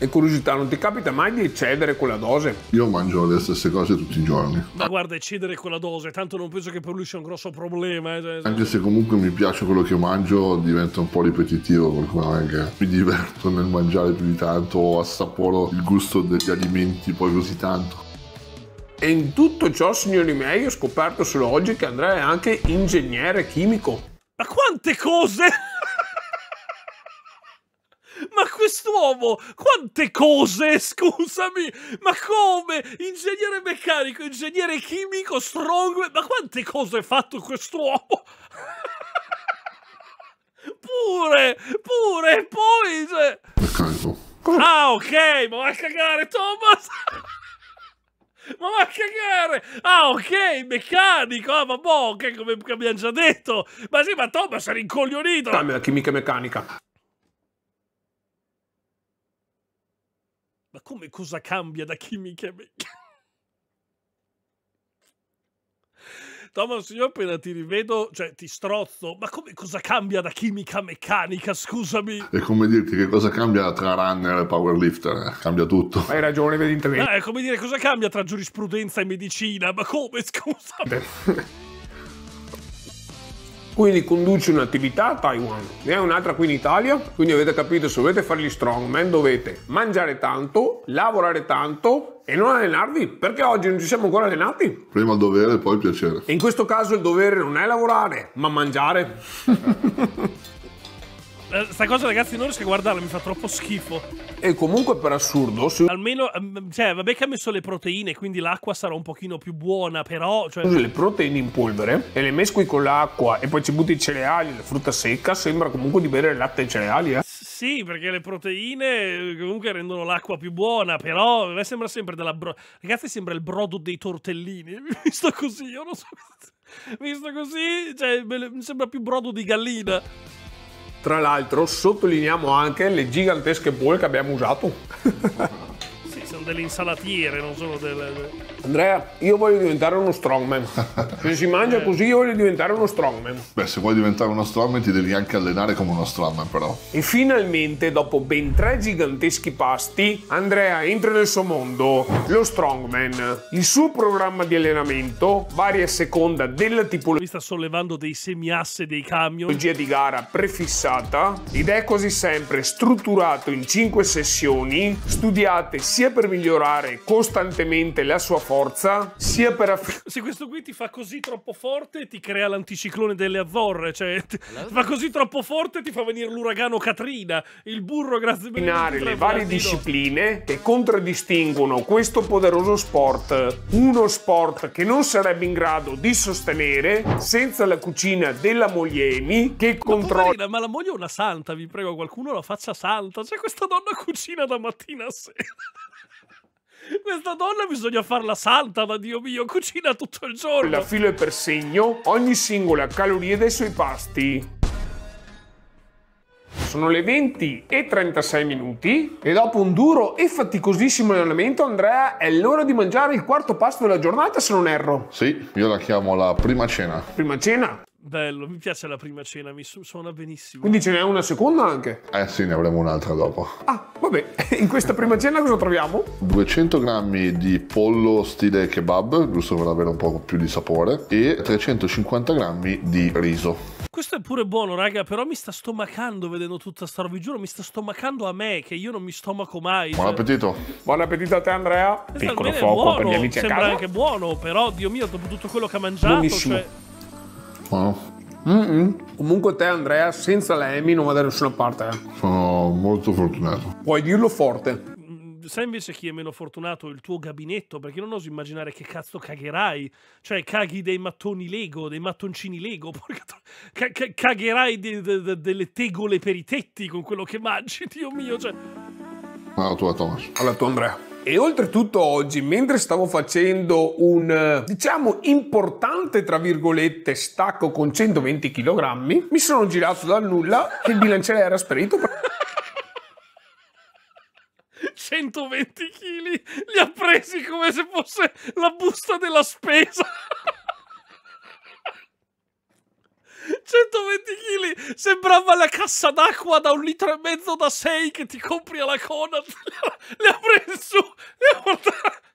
Speaker 3: E curiosità, non ti capita mai di eccedere quella dose?
Speaker 4: Io mangio le stesse cose tutti i giorni.
Speaker 1: Ma guarda, eccedere quella dose, tanto non penso che per lui sia un grosso problema. eh, cioè-
Speaker 4: Anche se comunque mi piace quello che mangio, diventa un po' ripetitivo è che mi diverto nel mangiare più di tanto o assaporo il gusto degli alimenti poi così tanto.
Speaker 3: E in tutto ciò, signori miei, ho scoperto solo oggi che Andrea è anche ingegnere chimico.
Speaker 1: Ma quante cose! Ma quest'uomo, quante cose, scusami! Ma come? Ingegnere meccanico, ingegnere chimico, strong... Ma quante cose ha fatto quest'uomo? [laughs] pure, pure, poi... Cioè... Ah, ok, ma va a cagare, Thomas! [laughs] Ma va a cagare! Ah, ok, meccanico! Ah, ma boh, ok, come abbiamo già detto! Ma sì, ma Thomas è rincoglionito!
Speaker 3: Dammi la chimica meccanica.
Speaker 1: Come cosa cambia da chimica meccanica? Thomas, io appena ti rivedo, cioè ti strozzo, ma come cosa cambia da chimica a meccanica, scusami?
Speaker 4: È come dirti che cosa cambia tra runner e powerlifter, eh, cambia tutto.
Speaker 3: Hai ragione, evidentemente.
Speaker 1: Ah, è come dire cosa cambia tra giurisprudenza e medicina, ma come, scusa? [laughs]
Speaker 3: Quindi conduci un'attività a Taiwan, ne hai un'altra qui in Italia, quindi avete capito se volete fare gli strongman dovete mangiare tanto, lavorare tanto e non allenarvi, perché oggi non ci siamo ancora allenati.
Speaker 4: Prima il dovere, poi il piacere.
Speaker 3: E in questo caso il dovere non è lavorare, ma mangiare. [laughs]
Speaker 1: Eh, Sta cosa, ragazzi, non riesco a guardarla, mi fa troppo schifo.
Speaker 3: E comunque per assurdo, se
Speaker 1: Almeno, ehm, cioè, vabbè che ha messo le proteine, quindi l'acqua sarà un pochino più buona, però, cioè...
Speaker 3: usi le proteine in polvere e le mescoli con l'acqua e poi ci butti i cereali, la frutta secca, sembra comunque di bere latte ai cereali, eh.
Speaker 1: Sì, perché le proteine eh, comunque rendono l'acqua più buona, però a me sembra sempre della bro... Ragazzi, sembra il brodo dei tortellini. [laughs] Visto così, io non so... Visto così, cioè, mi sembra più brodo di gallina.
Speaker 3: Tra l'altro sottolineiamo anche le gigantesche bowl che abbiamo usato. [laughs]
Speaker 1: Sono delle insalatiere, non sono delle...
Speaker 3: Andrea, io voglio diventare uno strongman. Se si mangia così io voglio diventare uno strongman.
Speaker 4: Beh, se vuoi diventare uno strongman ti devi anche allenare come uno strongman però.
Speaker 3: E finalmente, dopo ben tre giganteschi pasti, Andrea entra nel suo mondo, lo strongman. Il suo programma di allenamento varia a seconda della tipologia
Speaker 1: Mi sta sollevando dei semiasse dei camion.
Speaker 3: di gara prefissata ed è quasi sempre strutturato in 5 sessioni studiate sia per migliorare costantemente la sua forza sia per affinare
Speaker 1: Se questo qui ti fa così troppo forte, ti crea l'anticiclone delle Azzorre. Cioè, ti fa così troppo forte, ti fa venire l'uragano Katrina. Il burro, grazie mille.
Speaker 3: le varie discipline che contraddistinguono questo poderoso sport. Uno sport che non sarebbe in grado di sostenere senza la cucina della Moglieni che controlla
Speaker 1: ma la moglie è una santa, vi prego, qualcuno la faccia santa. Cioè, questa donna cucina da mattina a sera. Questa donna bisogna farla santa, ma Dio mio, cucina tutto il giorno.
Speaker 3: a filo e per segno ogni singola caloria dei suoi pasti. Sono le 20 e 36 minuti e dopo un duro e faticosissimo allenamento Andrea è l'ora di mangiare il quarto pasto della giornata se non erro.
Speaker 4: Sì, io la chiamo la prima cena.
Speaker 3: Prima cena.
Speaker 1: Bello, mi piace la prima cena, mi su- suona benissimo.
Speaker 3: Quindi ce n'è una seconda anche.
Speaker 4: Eh sì, ne avremo un'altra dopo.
Speaker 3: Ah, vabbè, [laughs] in questa prima cena cosa troviamo?
Speaker 4: 200 grammi di pollo stile kebab, giusto per avere un po' più di sapore, e 350 grammi di riso.
Speaker 1: Questo è pure buono, raga, però mi sta stomacando vedendo tutta sta roba. Vi giuro, mi sta stomacando a me, che io non mi stomaco mai.
Speaker 4: Buon appetito.
Speaker 3: Buon appetito a te Andrea.
Speaker 1: Questo
Speaker 3: Piccolo fuoco
Speaker 1: buono,
Speaker 3: per gli amici a
Speaker 1: Sembra
Speaker 3: casa.
Speaker 1: anche buono, però, Dio mio, dopo tutto quello che ha mangiato,
Speaker 3: Buonissimo.
Speaker 1: cioè...
Speaker 4: Buono.
Speaker 3: Mm-mm. Comunque te Andrea, senza la Amy non va da nessuna parte. eh.
Speaker 4: Sono molto fortunato.
Speaker 3: Puoi dirlo forte.
Speaker 1: Mm, Sai invece chi è meno fortunato? Il tuo gabinetto, perché non oso immaginare che cazzo cagherai. Cioè, caghi dei mattoni Lego, dei mattoncini Lego. [laughs] porca tro- ca- ca- cagherai de- de- de- delle tegole per i tetti con quello che mangi, [laughs] Dio mio. Cioè...
Speaker 4: Ma la tua Thomas.
Speaker 3: Alla tua Andrea. E oltretutto oggi, mentre stavo facendo un, diciamo, importante, tra virgolette, stacco con 120 kg, mi sono girato dal nulla e il bilanciere era sparito.
Speaker 1: 120 kg li ha presi come se fosse la busta della spesa. 120 kg sembrava la cassa d'acqua da un litro e mezzo da 6 che ti compri alla Conad. Le ha presi su, le ha portati.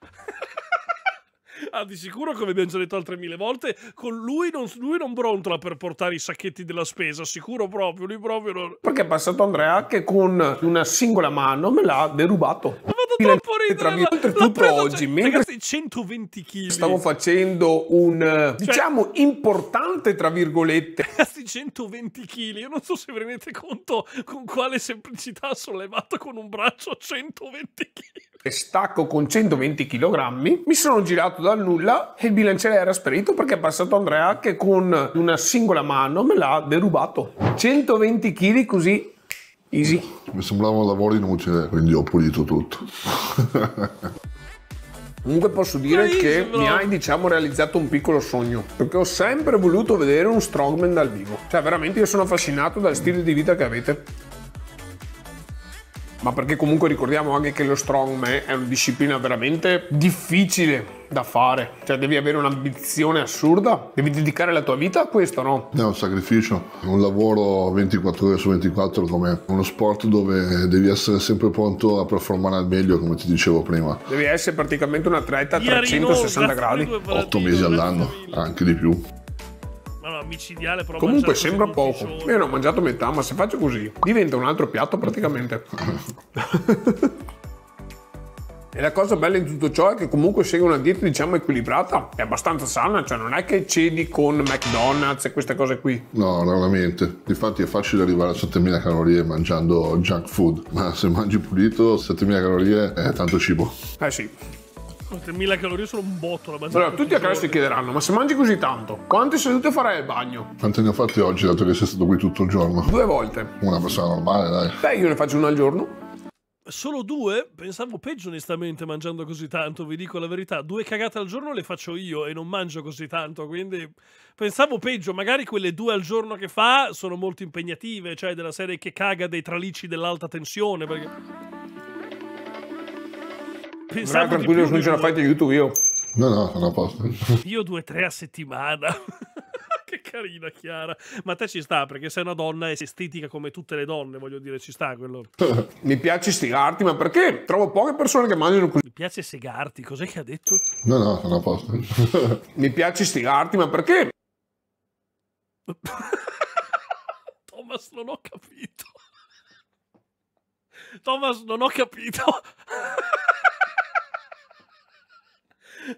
Speaker 1: Ah, di sicuro, come abbiamo già detto altre mille volte, con lui non, lui non brontola per portare i sacchetti della spesa, sicuro proprio, lui proprio non...
Speaker 3: Perché è passato Andrea che con una singola mano me l'ha derubato.
Speaker 1: Ha fatto troppo ridere. l'ha
Speaker 3: Oltretutto
Speaker 1: preso,
Speaker 3: oggi,
Speaker 1: cioè,
Speaker 3: mentre
Speaker 1: Ragazzi, 120 kg.
Speaker 3: stavo facendo un, eh, diciamo, importante, tra virgolette, [laughs]
Speaker 1: Ragazzi, 120 kg. Io non so se vi rendete conto con quale semplicità ha sollevato con un braccio 120 kg.
Speaker 3: stacco con 120 kg, mi sono girato dal nulla e il bilanciere era sparito perché è passato Andrea che con una singola mano me l'ha derubato. 120 kg così, easy.
Speaker 4: Mi sembrava un lavoro inutile, quindi ho pulito tutto.
Speaker 3: Comunque posso dire che mi hai diciamo realizzato un piccolo sogno perché ho sempre voluto vedere un strongman dal vivo. Cioè veramente io sono affascinato dal stile di vita che avete. Ma perché comunque ricordiamo anche che lo strongman è una disciplina veramente difficile da fare. Cioè devi avere un'ambizione assurda, devi dedicare la tua vita a questo, no?
Speaker 4: È un sacrificio, un lavoro 24 ore su 24 come uno sport dove devi essere sempre pronto a performare al meglio, come ti dicevo prima.
Speaker 3: Devi essere praticamente un atleta a
Speaker 1: Iarino,
Speaker 3: 360
Speaker 1: cazzo
Speaker 3: gradi.
Speaker 1: di due
Speaker 4: 8
Speaker 1: patatine,
Speaker 4: mesi all'anno, anche di più.
Speaker 1: Ma no, micidiale però
Speaker 3: Comunque sembra poco. Io ne ho mangiato metà, ma se faccio così diventa un altro piatto praticamente. [laughs] e la cosa bella in tutto ciò è che comunque segui una dieta diciamo equilibrata, è abbastanza sana, cioè non è che cedi con McDonald's e queste cose qui.
Speaker 4: No, raramente. Infatti è facile arrivare a 7000 calorie mangiando junk food, ma se mangi pulito 7000 calorie è tanto cibo.
Speaker 3: Eh sì.
Speaker 1: 3000 calorie sono un botto la mangiare.
Speaker 3: Allora, tutti a casa si chiederanno, ma se mangi così tanto, quante sedute farai al bagno?
Speaker 4: Quante ne ho fatte oggi, dato che sei stato qui tutto il giorno?
Speaker 3: Due volte.
Speaker 4: Una persona normale, dai.
Speaker 3: Beh, io ne faccio una al giorno.
Speaker 1: Solo due? Pensavo peggio onestamente mangiando così tanto, vi dico la verità. Due cagate al giorno le faccio io e non mangio così tanto, quindi pensavo peggio. Magari quelle due al giorno che fa sono molto impegnative, cioè della serie che caga dei tralici dell'alta tensione, perché... Pensavo di
Speaker 3: tranquillo, non ce la fai ti aiuto io.
Speaker 4: No, no, sono a posto. [laughs]
Speaker 1: Io due o tre a settimana. [laughs] che carina Chiara. Ma te ci sta, perché sei una donna e sei estetica come tutte le donne, voglio dire, ci sta quello. [laughs]
Speaker 3: Mi piace stigarti, ma perché? Trovo poche persone che mangiano così.
Speaker 1: Mi piace segarti, cos'è che ha detto?
Speaker 4: No, no, sono a posto.
Speaker 3: Mi piace stigarti, ma perché?
Speaker 1: Thomas, non ho capito. Thomas, non ho capito.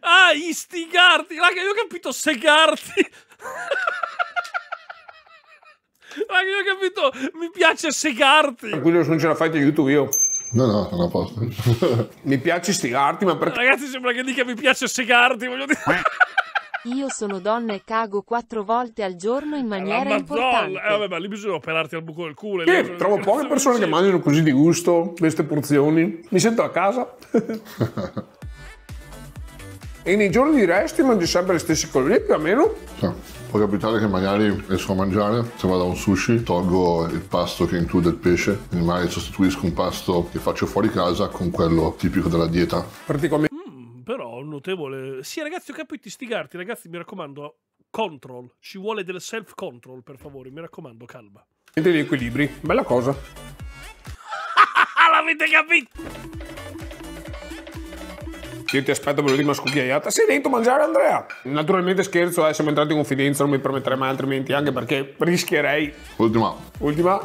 Speaker 1: Ah, istigarti. Raga, io ho capito segarti. Raga, io ho capito. Mi piace segarti.
Speaker 3: Tranquillo, se non ce la fai ti aiuto io.
Speaker 4: No, no, sono a posto. [laughs]
Speaker 3: Mi piace stigarti, ma perché?
Speaker 1: Ragazzi, sembra che dica mi piace segarti, voglio dire.
Speaker 2: Io sono donna e cago quattro volte al giorno in maniera
Speaker 1: La
Speaker 2: importante.
Speaker 1: Eh, vabbè, ma lì bisogna operarti al buco del culo.
Speaker 3: Che
Speaker 1: lì-
Speaker 3: trovo poche persone che mangiano così di gusto queste porzioni. Mi sento a casa. [laughs] e nei giorni di resti mangi sempre le stesse calorie più o meno.
Speaker 4: Cioè, può capitare che magari esco a mangiare, se vado a un sushi, tolgo il pasto che include il pesce, quindi magari sostituisco un pasto che faccio fuori casa con quello tipico della dieta.
Speaker 3: Praticamente
Speaker 1: Mm, però notevole. Sì, ragazzi, ho capito istigarti. Ragazzi, mi raccomando, control. Ci vuole del self control, per favore. Mi raccomando, calma.
Speaker 3: gli equilibri. Bella cosa. [laughs]
Speaker 1: L'avete capito?
Speaker 3: Io ti aspetto per l'ultima scucchiaiata. Sei dentro a mangiare, Andrea? Naturalmente scherzo, eh, siamo entrati in confidenza, non mi permetterei mai altrimenti, anche perché rischierei.
Speaker 4: Ultima.
Speaker 3: Ultima.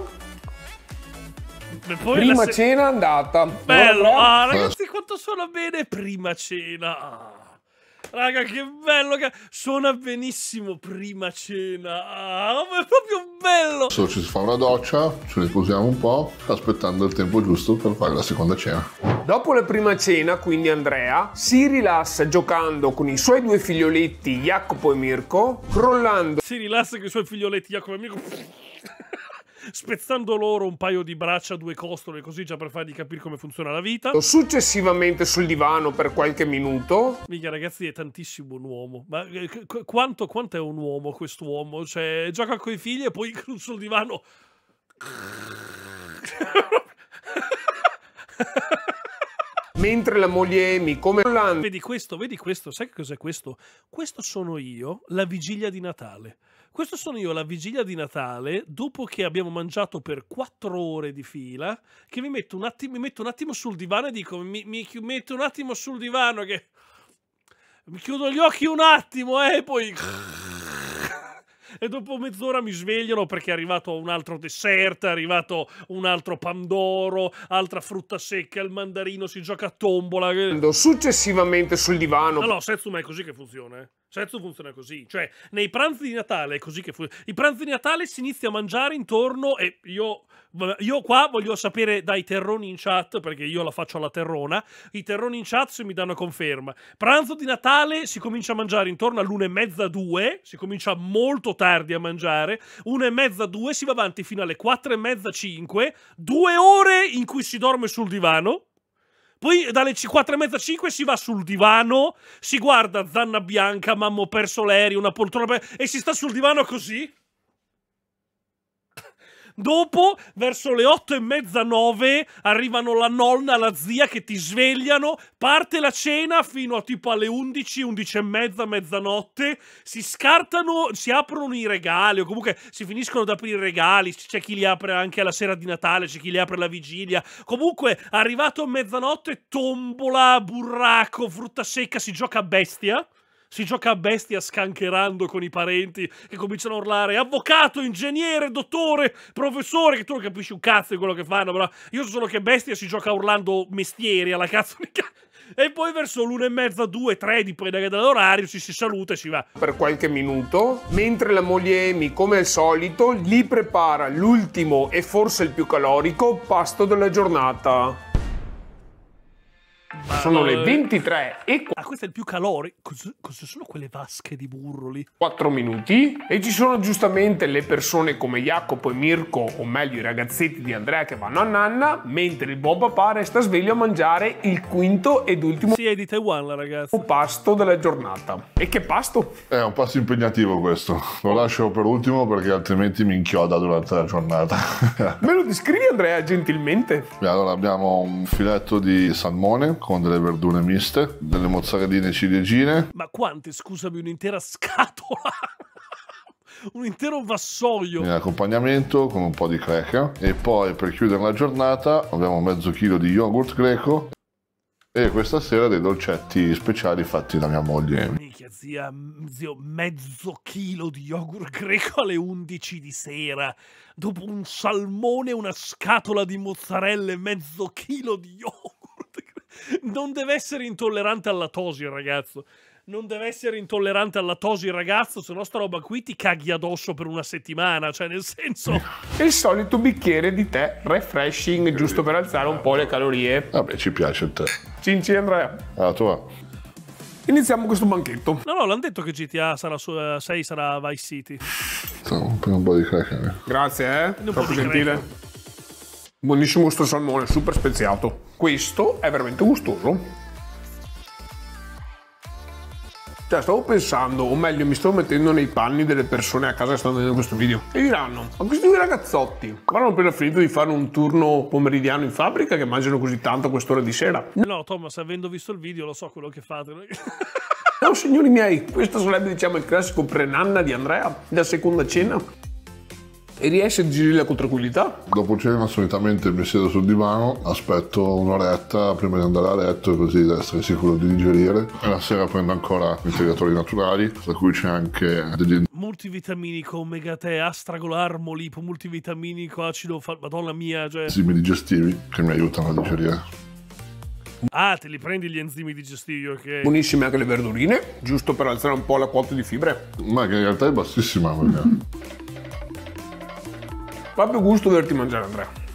Speaker 1: Poi
Speaker 3: Prima
Speaker 1: se-
Speaker 3: cena andata.
Speaker 1: Bello! Ah, ragazzi, quanto suona bene prima cena! Raga, che bello! Che... Suona benissimo prima cena! Ah, ma è proprio bello!
Speaker 4: Adesso ci si fa una doccia, ci riposiamo un po', aspettando il tempo giusto per fare la seconda cena.
Speaker 3: Dopo la prima cena, quindi Andrea, si rilassa giocando con i suoi due figlioletti Jacopo e Mirko, crollando
Speaker 1: Si rilassa con i suoi figlioletti Jacopo e amico. Spezzando loro un paio di braccia, due costole, così già per fargli capire come funziona la vita.
Speaker 3: successivamente sul divano per qualche minuto.
Speaker 1: Mica ragazzi è tantissimo un uomo. Ma eh, qu- quanto, quanto è un uomo quest'uomo? Cioè, gioca con i figli e poi [laughs] sul divano.
Speaker 3: Mentre la moglie Amy, come crollando
Speaker 1: Vedi questo, vedi questo, sai che cos'è questo? Questo sono io la vigilia di Natale. Questo sono io la vigilia di Natale dopo che abbiamo mangiato per quattro ore di fila, che mi metto un attimo, metto un attimo sul divano e dico mi, mi metto un attimo sul divano che mi chiudo gli occhi un attimo eh, e poi e dopo mezz'ora mi svegliano perché è arrivato un altro dessert, è arrivato un altro pandoro, altra frutta secca, il mandarino, si gioca a tombola.
Speaker 3: successivamente sul divano
Speaker 1: No, no, Setsuma è così che funziona. Eh. Setsu funziona così. Cioè, nei pranzi di Natale è così che funziona. I pranzi di Natale si inizia a mangiare intorno e io... Io qua voglio sapere dai terroni in chat, perché io la faccio alla terrona, i terroni in chat se mi danno conferma. Pranzo di Natale si comincia a mangiare intorno all'una e mezza, due, si comincia molto tardi a mangiare, una e mezza, due, si va avanti fino alle quattro e mezza, cinque, due ore in cui si dorme sul divano, poi dalle 4 e mezza 5 si va sul divano, si guarda Zanna Bianca, Mamma ho perso l'aereo, una poltrona per- e si sta sul divano così. Dopo, verso le 8 e mezza 9, arrivano la nonna, la zia che ti svegliano, parte la cena fino a tipo alle 11, 11 e mezza, mezzanotte, si scartano, si aprono i regali o comunque si finiscono ad aprire i regali, c'è chi li apre anche alla sera di Natale, c'è chi li apre alla vigilia. Comunque, arrivato a mezzanotte, tombola, burraco, frutta secca, si gioca a bestia. Si gioca a bestia scancherando con i parenti che cominciano a urlare avvocato, ingegnere, dottore, professore, che tu non capisci un cazzo di quello che fanno, però io so solo che bestia si gioca urlando mestieri alla cazzo di cazzo. E poi verso l'una e mezza, due, tre, dipende dall'orario, ci si saluta e si va.
Speaker 3: per qualche minuto, mentre la moglie Amy, come al solito, gli prepara l'ultimo e forse il più calorico pasto della giornata. Sono le 23 e
Speaker 1: Ah, questo è il più calore. Cos- cosa sono quelle vasche di burro lì?
Speaker 3: 4 minuti e ci sono giustamente le persone come Jacopo e Mirko, o meglio i ragazzetti di Andrea che vanno a nanna, mentre il buon papà resta sveglio a mangiare il quinto ed ultimo
Speaker 1: Sì, è di Taiwan la ragazza.
Speaker 3: pasto della giornata. E che pasto?
Speaker 4: È un passo impegnativo questo. Lo lascio per ultimo perché altrimenti mi inchioda durante la giornata. [laughs]
Speaker 3: Me lo descrivi Andrea gentilmente?
Speaker 4: E allora abbiamo un filetto di salmone con delle verdure miste, delle mozzarelline ciliegine,
Speaker 1: Ma quante, scusami, un'intera scatola? [laughs] un intero vassoio.
Speaker 4: in accompagnamento con un po' di cracker e poi per chiudere la giornata abbiamo mezzo chilo di yogurt greco e questa sera dei dolcetti speciali fatti da mia moglie.
Speaker 1: Minchia, zia, zio, mezzo chilo di yogurt greco alle 11 di sera. Dopo un salmone, una scatola di mozzarella e mezzo chilo di yogurt. Non deve essere intollerante alla tosi, il ragazzo. Non deve essere intollerante alla tosi, il ragazzo, se no sta roba qui ti caghi addosso per una settimana. Cioè, nel senso...
Speaker 3: Il solito bicchiere di tè refreshing giusto per alzare un po' le calorie.
Speaker 4: Vabbè, ci piace il tè.
Speaker 3: Cinci Andrea.
Speaker 4: La tua?
Speaker 3: Iniziamo questo banchetto.
Speaker 1: No, no, l'hanno detto che GTA sarà su, eh, 6 sarà Vice City.
Speaker 4: Stavo per un po' di.
Speaker 3: Grazie, eh.
Speaker 1: un po'
Speaker 3: Troppo gentile. Buonissimo sto salmone, super speziato. Questo è veramente gustoso. Cioè, stavo pensando, o meglio, mi stavo mettendo nei panni delle persone a casa che stanno vedendo questo video. E diranno, ma questi due ragazzotti avranno appena finito di fare un turno pomeridiano in fabbrica che mangiano così tanto a quest'ora di sera?
Speaker 1: No, Thomas, avendo visto il video lo so quello che fate. [laughs]
Speaker 3: No, signori miei, questo sarebbe, diciamo, il classico prenanna di Andrea, da seconda cena. E riesce a digerirla con tranquillità?
Speaker 4: Dopo cena solitamente mi siedo sul divano, aspetto un'oretta prima di andare a letto così da essere sicuro di digerire. E la sera prendo ancora integratori naturali, tra cui c'è anche degli
Speaker 1: Multivitaminico, omega 3, astragolarmo, lipo, multivitaminico, acido, fa- madonna mia, cioè...
Speaker 4: enzimi digestivi che mi aiutano a digerire.
Speaker 1: Ah, te li prendi gli enzimi digestivi, ok?
Speaker 3: Buonissime anche le verdurine, giusto per alzare un po' la quota di fibre.
Speaker 4: Ma che in realtà è bassissima perché [laughs]
Speaker 3: Proprio gusto vederti mangiare Andrea.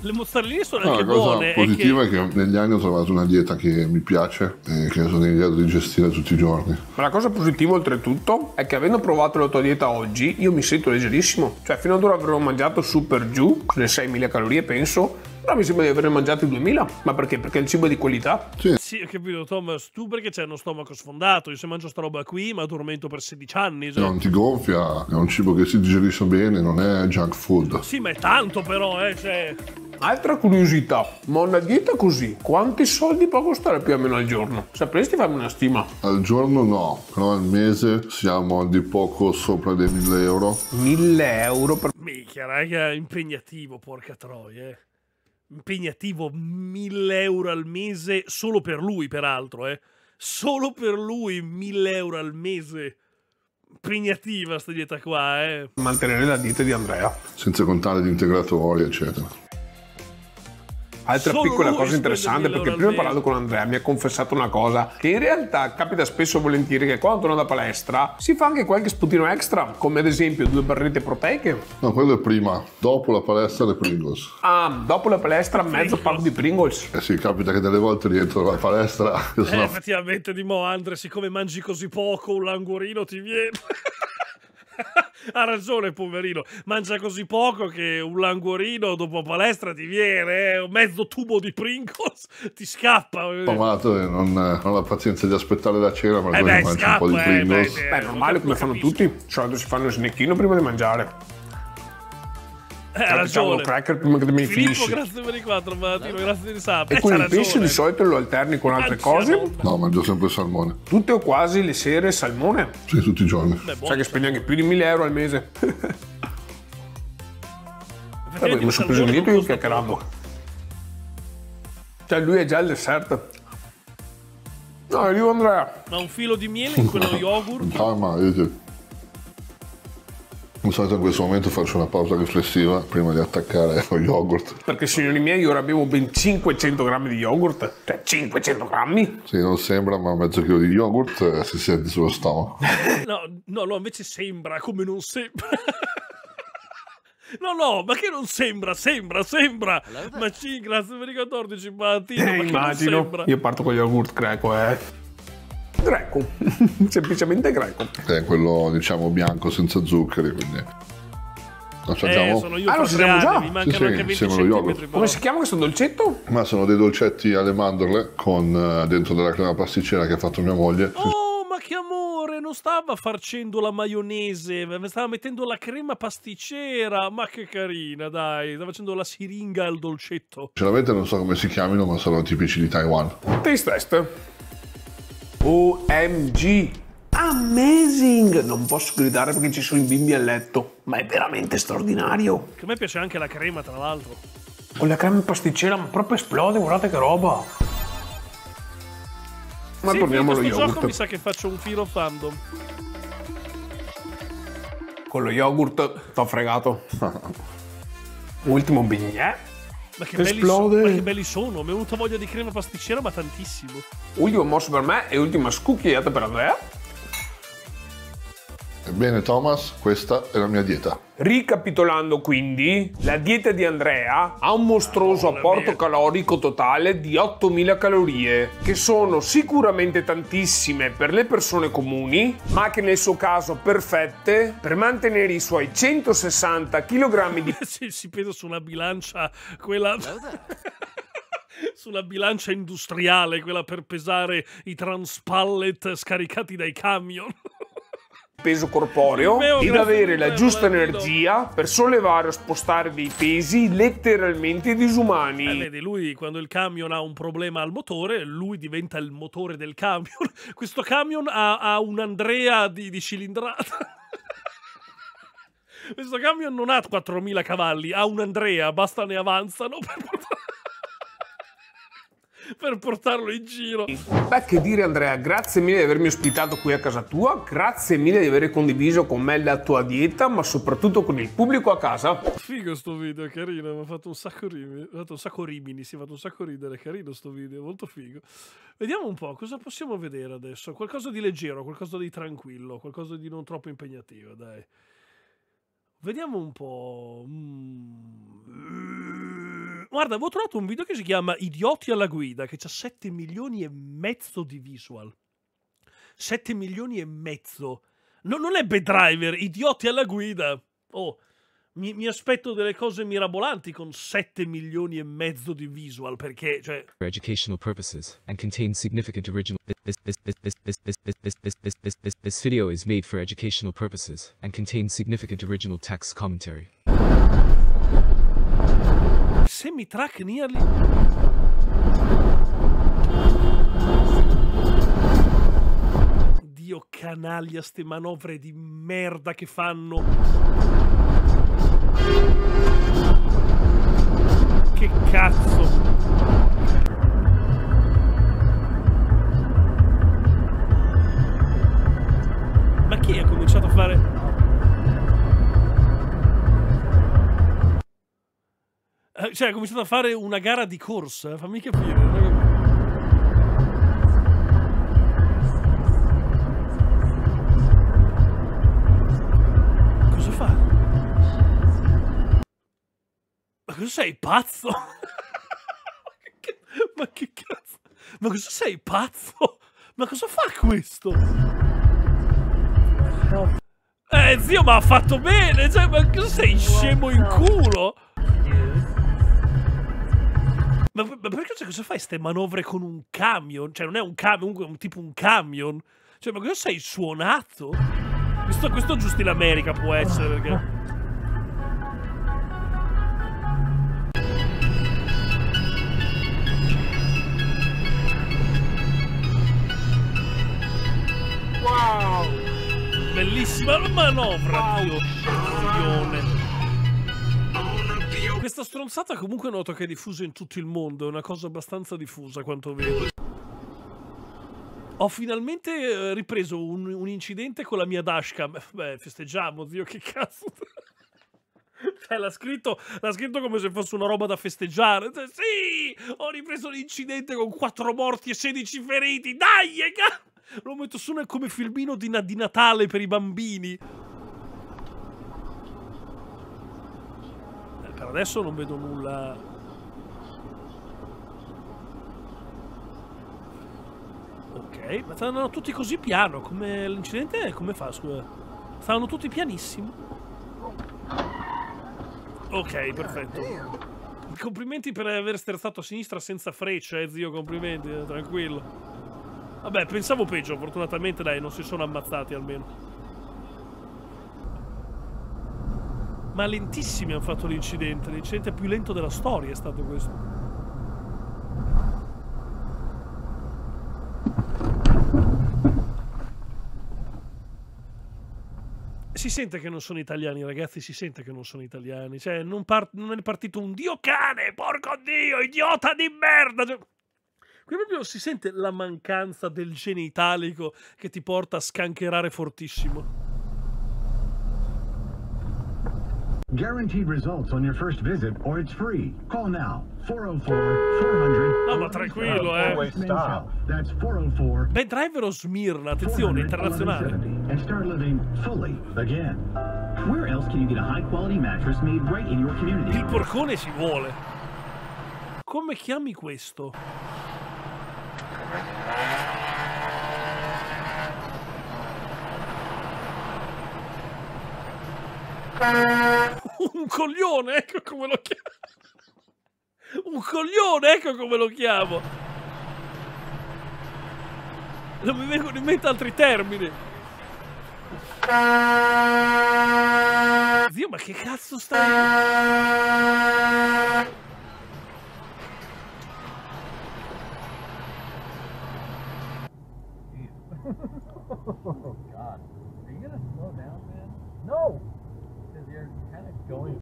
Speaker 1: Le mozzarelline sono
Speaker 4: No,
Speaker 1: anche
Speaker 4: la cosa
Speaker 1: buone, è
Speaker 4: positiva
Speaker 1: che...
Speaker 4: è che... negli anni ho trovato una dieta che mi piace e che sono in grado di gestire tutti i giorni.
Speaker 3: Ma la cosa positiva oltretutto è che avendo provato la tua dieta oggi io mi sento leggerissimo. Cioè fino ad ora avevo mangiato super giù, sulle 6.000 calorie penso, però mi sembra di aver mangiato 2.000. Ma perché? Perché il cibo è di qualità?
Speaker 1: Sì, ho capito, Thomas, tu perché c'hai uno stomaco sfondato? Io se mangio sta roba qui, ma addormento per 16 anni, cioè...
Speaker 4: Non ti gonfia, è un cibo che si digerisce bene, non è junk food.
Speaker 1: Sì, ma è tanto però, eh, cioè...
Speaker 3: Altra curiosità, ma una dieta così, quanti soldi può costare più o meno al giorno? Sapresti farmi una stima?
Speaker 4: Al giorno no, però al mese siamo di poco sopra dei 1000 euro.
Speaker 3: 1000 euro per...
Speaker 1: Minchia, raga, impegnativo, porca troia, eh. Impegnativo, 1000 euro al mese, solo per lui, peraltro, eh. Solo per lui, 1000 euro al mese. Impegnativa sta dieta qua, eh.
Speaker 3: mantenere la dieta di Andrea.
Speaker 4: senza contare gli integratori, eccetera.
Speaker 3: Altra
Speaker 1: Solo
Speaker 3: piccola cosa interessante,
Speaker 1: 1000
Speaker 3: perché prima
Speaker 1: al
Speaker 3: parlando con Andrea mi ha confessato una cosa, che in realtà capita spesso e volentieri che quando torna da palestra si fa anche qualche spuntino extra, come ad esempio due barrette proteiche.
Speaker 4: No, quello è prima, dopo la palestra le Pringles.
Speaker 3: Ah, dopo la palestra mezzo pacco di Pringles.
Speaker 4: Eh sì, capita che delle volte rientro dalla palestra
Speaker 1: Eh, [laughs]
Speaker 4: sono
Speaker 1: effettivamente, di mo, Andre, siccome mangi così poco, un languorino ti viene. [laughs] ha ragione, poverino. Mangia così poco che un languorino dopo palestra ti viene, eh, un mezzo tubo di Pringles [laughs] ti scappa.
Speaker 4: affamato e non, non ho la pazienza di aspettare la cena, ma
Speaker 1: Eh beh,
Speaker 4: mangio un po' di
Speaker 1: scappa, eh,
Speaker 4: Pringles.
Speaker 1: beh,
Speaker 3: Beh, è normale come fanno
Speaker 1: capisco.
Speaker 3: tutti. Di solito si fanno il snecchino prima di mangiare.
Speaker 1: Eh, ha ragione.
Speaker 3: cracker prima che li
Speaker 1: Filippo,
Speaker 3: finisci.
Speaker 1: grazie per i quattro, Mattino, grazie di sub.
Speaker 3: E
Speaker 1: Eh,
Speaker 3: con
Speaker 1: c'ha
Speaker 3: il pesce di solito lo alterni con altre cose.
Speaker 1: no.
Speaker 4: No, mangio sempre salmone.
Speaker 3: Tutte o quasi le sere salmone.
Speaker 4: Sì, tutti i giorni.
Speaker 1: Beh, buono.
Speaker 3: Sai che spendi anche più di 1000 euro al mese. [laughs] Vabbè, mi sono preso
Speaker 1: non
Speaker 3: io chiacchierando. Cioè lui è già il dessert. No, arrivo Andrea.
Speaker 1: Ma un filo di miele in quello [laughs] yogurt.
Speaker 4: Ah, ma vedete. Di solito in questo momento faccio una pausa riflessiva prima di attaccare [laughs] lo yogurt.
Speaker 3: Perché signori miei, ora bevo ben 500 grammi di yogurt. Cioè 500 grammi?
Speaker 4: Sì, non sembra, ma mezzo chilo di yogurt eh, si sente sullo stomaco. [laughs]
Speaker 1: No, no, no, invece sembra come non sembra. [laughs] No, no, ma che non sembra, sembra, sembra. Ma sì, grazie per i 14 Mattino, ma
Speaker 3: Eh,
Speaker 1: che non
Speaker 3: immagino.
Speaker 1: sembra.
Speaker 3: Io parto con lo yogurt greco, eh. Greco. [laughs] Semplicemente greco.
Speaker 4: È quello, diciamo, bianco senza zuccheri, quindi...
Speaker 1: Eh,
Speaker 4: Assaggiamo?
Speaker 1: sono io
Speaker 3: Ah, lo sappiamo già?
Speaker 1: mi mancano
Speaker 4: Sì, sì,
Speaker 1: anche 20
Speaker 4: insieme allo yogurt.
Speaker 3: Come si chiama questo dolcetto?
Speaker 4: Ma sono dei dolcetti alle mandorle con eh, dentro della crema pasticcera che ha fatto mia moglie.
Speaker 1: Oh, ma che amore, non stava farcendo la maionese, stava mettendo la crema pasticcera. Ma che carina, dai, stava facendo la siringa al dolcetto.
Speaker 4: Sinceramente non so come si chiamino, ma sono tipici di Taiwan.
Speaker 3: Taste test. OMG. Amazing! Non posso gridare perché ci sono i bimbi a letto, ma è veramente straordinario.
Speaker 1: Che a me piace anche la crema, tra l'altro.
Speaker 3: Con la crema pasticcera, ma proprio esplode, guardate che roba. Ma
Speaker 1: sì,
Speaker 3: torniamo allo
Speaker 1: questo
Speaker 3: yogurt.
Speaker 1: gioco mi sa che faccio un filo fandom.
Speaker 3: Con lo yogurt t'ho fregato. [laughs] Ultimo bignè.
Speaker 1: Ma che, belli
Speaker 3: Esplode.
Speaker 1: so- ma che belli sono, mi è venuta voglia di crema pasticcera, ma tantissimo.
Speaker 3: Ultimo morso per me e ultima scucchiata per Andrea.
Speaker 4: Ebbene Thomas, questa è la mia dieta.
Speaker 3: Ricapitolando quindi, la dieta di Andrea ha un mostruoso
Speaker 1: Madonna
Speaker 3: apporto
Speaker 1: mia.
Speaker 3: calorico totale di 8000 calorie, che sono sicuramente tantissime per le persone comuni, ma che nel suo caso perfette per mantenere i suoi 160 kg di [laughs]
Speaker 1: si, si pesa su una bilancia, quella... [laughs] sulla bilancia industriale, quella per pesare i transpallet scaricati dai camion.
Speaker 3: Peso corporeo
Speaker 1: grazie
Speaker 3: avere la giusta energia per sollevare o spostare dei pesi letteralmente
Speaker 1: Eh,
Speaker 3: disumani.
Speaker 1: vedi, lui quando il camion ha un problema al motore, lui diventa il motore del camion. [laughs] Questo camion ha, ha un Andrea di, di cilindrata. [laughs] Questo camion non ha 4.000 cavalli, ha un Andrea, basta ne avanzano per, portar- per portarlo in giro.
Speaker 3: Beh, che dire Andrea, grazie mille di avermi ospitato qui a casa tua, grazie mille di aver condiviso con me la tua dieta, ma soprattutto con il pubblico a casa.
Speaker 1: Figo sto video, è carino, mi ha fatto un sacco rimini, mi ha fatto un sacco rimini, si è fatto un sacco ridere, è carino sto video, molto figo. Vediamo un po', cosa possiamo vedere adesso? Qualcosa di leggero, qualcosa di tranquillo, qualcosa di non troppo impegnativo, dai. Vediamo un po'. Mm. Guarda, avevo trovato un video che si chiama Idioti alla guida, che ha 7 milioni e mezzo di visual. 7 milioni e mezzo. No, non è Bedriver, Idioti alla guida. Oh, mi, mi, aspetto delle cose mirabolanti con 7 milioni e mezzo di visual, perché, cioè...
Speaker 5: For educational purposes, and contains significant original... This, this, this, this video is made for educational purposes, and contains significant original text commentary
Speaker 1: semi-truck nearly... Dio canaglia, ste manovre di merda che fanno. Che cazzo. Cioè, ha cominciato a fare una gara di corsa, fammi capire. Cosa fa? Ma cosa sei pazzo? [laughs] Ma che cazzo? Ma cosa sei pazzo? Ma cosa fa questo? Eh, zio, ma ha fatto bene! Cioè, ma cosa sei scemo in culo? Ma, ma perché cioè, cosa fai ste manovre con un camion? Cioè, non è un camion, è un tipo un camion. Cioè, ma cosa sei suonato? Questo, questo giusto in America può essere, perché... Wow! Bellissima manovra, Dio. Coglione. [laughs] Questa stronzata comunque noto che è diffusa in tutto il mondo, è una cosa abbastanza diffusa quanto vedo. Ho finalmente eh, ripreso un, un incidente con la mia dashcam. Beh, festeggiamo, zio, che cazzo. [laughs] Cioè, l'ha scritto, scritto come se fosse una roba da festeggiare. Cioè, sì, ho ripreso l'incidente con 4 morti e 16 feriti. Dai, ca- Lo metto su come filmino di, di Natale per i bambini. Adesso non vedo nulla. Ok, ma stavano tutti così piano. Come l'incidente? Come fa, scusa? Stavano tutti pianissimo. Ok, perfetto. Complimenti per aver sterzato a sinistra senza freccia, eh, zio. Complimenti, eh, tranquillo. Vabbè, pensavo peggio. Fortunatamente, dai, non si sono ammazzati almeno. Ma lentissimi hanno fatto l'incidente. L'incidente più lento della storia è stato questo. Si sente che non sono italiani, ragazzi. Si sente che non sono italiani. Cioè, non, non è partito un dio cane, porco dio, idiota di merda. Cioè, qui proprio si sente la mancanza del gene italico che ti porta a scancherare fortissimo.
Speaker 6: Guaranteed results on your first visit, or it's free. Call now. 404 400.
Speaker 1: No, ma tranquillo, eh.
Speaker 6: That's 404
Speaker 1: Beh, driver o Smirna, attenzione, internazionale.
Speaker 6: 1170, and start living fully again.
Speaker 7: Where else can you get a high quality mattress made right in your community?
Speaker 1: Il porcone ci vuole. Come chiami questo? [laughs] Un coglione, ecco come lo chiamo. [laughs] Un coglione, ecco come lo chiamo. Non mi vengono in mente altri termini. Zio, ma che cazzo stai...
Speaker 8: Are you gonna slow down, man? No! Is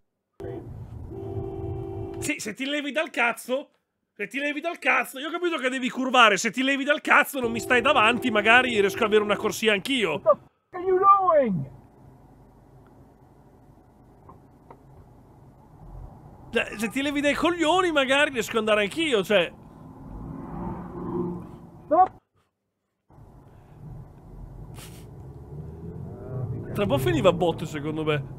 Speaker 1: Sì, se ti levi dal cazzo. Se ti levi dal cazzo, io ho capito che devi curvare. Se ti levi dal cazzo, non mi stai davanti, magari riesco a avere una corsia anch'io. Cioè, se ti levi dai coglioni, magari riesco ad andare anch'io, cioè. Tra un po' finiva botte, secondo me.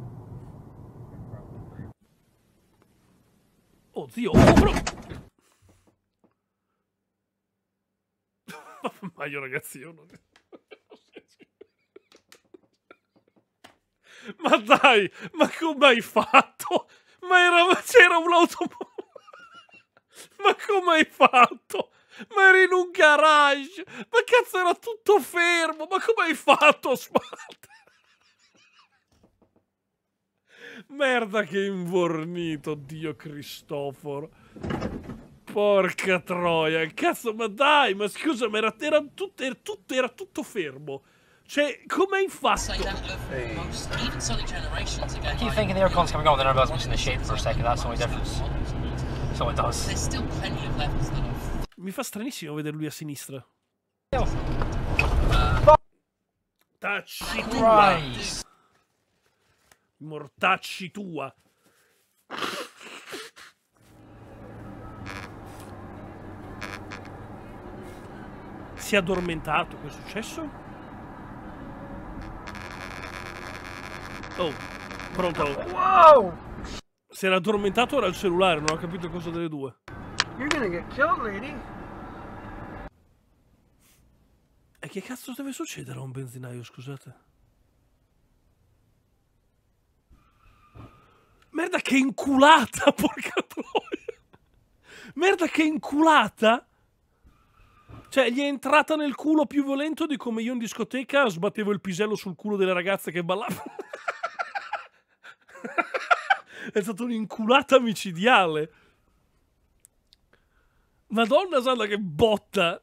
Speaker 1: Oh, zio, oh, bro. [laughs] Ma io, ragazzi, io non... [laughs] Ma dai, ma come hai fatto? Ma era, c'era un'automobile. [laughs] Ma come hai fatto? Ma eri in un garage. Ma cazzo era tutto fermo. Ma come hai fatto a sbattere? Merda che invornito, Dio Cristoforo. Porca troia, cazzo, ma dai, ma scusa, ma era, era, tutto, era, tutto, era tutto fermo. Cioè, come hai fatto?
Speaker 8: say that of most, even Sonic Generations again.
Speaker 9: I keep
Speaker 8: like,
Speaker 9: thinking the aircon's coming on, then I realize I'm missing the shape for a second. That's the only difference. So it does.
Speaker 1: Mi fa stranissimo vedere lui a sinistra. Tacci tua!
Speaker 9: Christ.
Speaker 1: Mortacci tua! Si è addormentato, che è successo? Oh, pronto?
Speaker 10: Whoa!
Speaker 1: Si era addormentato ora il cellulare, non ho capito cosa delle due.
Speaker 10: You're gonna get killed, lady.
Speaker 1: E che cazzo deve succedere a un benzinaio, scusate? Merda che inculata, [laughs] porca troia! Merda che inculata! Cioè, gli è entrata nel culo più violento di come io in discoteca sbattevo il pisello sul culo delle ragazze che ballavano. [laughs] è stata un'inculata micidiale. Madonna santa che botta!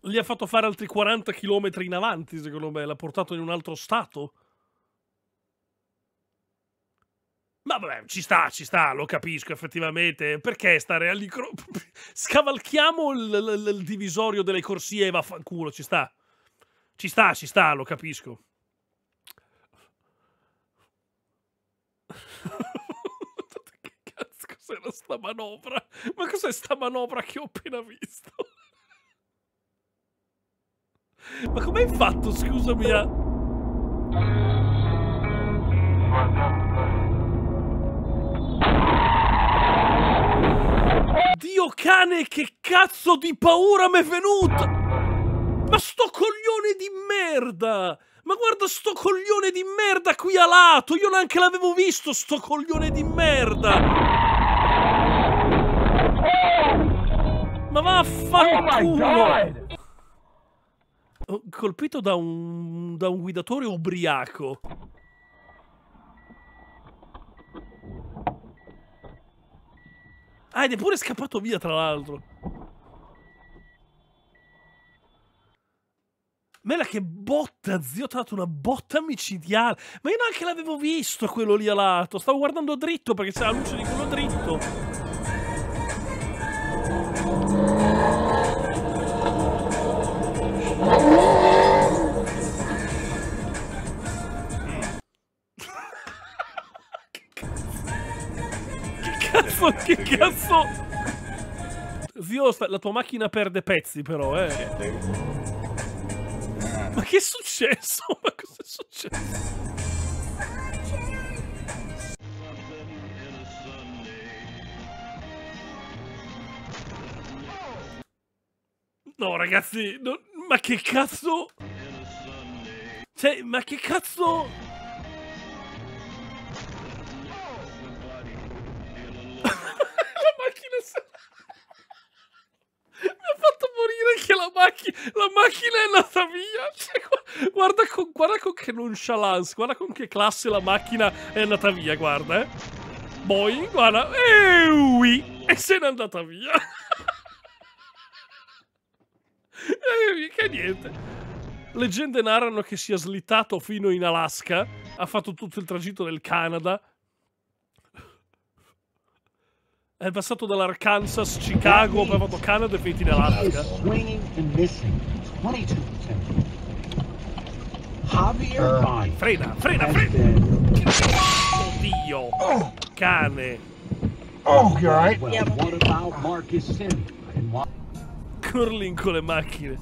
Speaker 1: Gli ha fatto fare altri 40 km in avanti, secondo me. L'ha portato in un altro stato. Ma vabbè, ci sta, ci sta, lo capisco effettivamente. Perché stare lì... [laughs] Scavalchiamo il, il- il divisorio delle corsie e vaffanculo, ci sta. Ci sta, ci sta, lo capisco. [laughs] che cazzo cos'era sta manovra? Ma cos'è sta manovra che ho appena visto? Ma come hai fatto, scusami, a... Dio cane, che cazzo di paura mi è venuta! Ma sto coglione di merda! Ma guarda sto coglione di merda qui a lato! Io neanche l'avevo visto sto coglione di merda! Ma vaffanculo! Oh, Colpito da un, da un guidatore ubriaco. Ah, ed è pure scappato via, tra l'altro. Mela che botta, zio, ti ha dato una botta micidiale. Ma io neanche l'avevo visto quello lì a lato. Stavo guardando dritto perché c'è la luce di quello dritto. Cazzo, che cazzo? Zio, la tua macchina perde pezzi però, eh. Ma che è successo? [laughs] Ma cosa è successo? No, ragazzi, no- ma che cazzo? Cioè, ma che cazzo? Macchina se... [laughs] Mi ha fatto morire che la macchina, la macchina è andata via. Cioè, gu- guarda, con, guarda con che nonchalance, guarda con che classe la macchina è andata via, guarda, eh. Poi, guarda, e, ui, e se n'è andata via. [laughs] e mica niente. Leggende narrano che sia slittato fino in Alaska, ha fatto tutto il tragitto del Canada. È passato dall'Arkansas, Chicago, poi ha fatto Canada e finito in Alaska.
Speaker 6: Swinging and missing. 22%. Javier Baez
Speaker 1: Frena, frena, frena! Oddio! Cane!
Speaker 6: Oh, Marcus Simeon? And what?
Speaker 1: Curling con le macchine.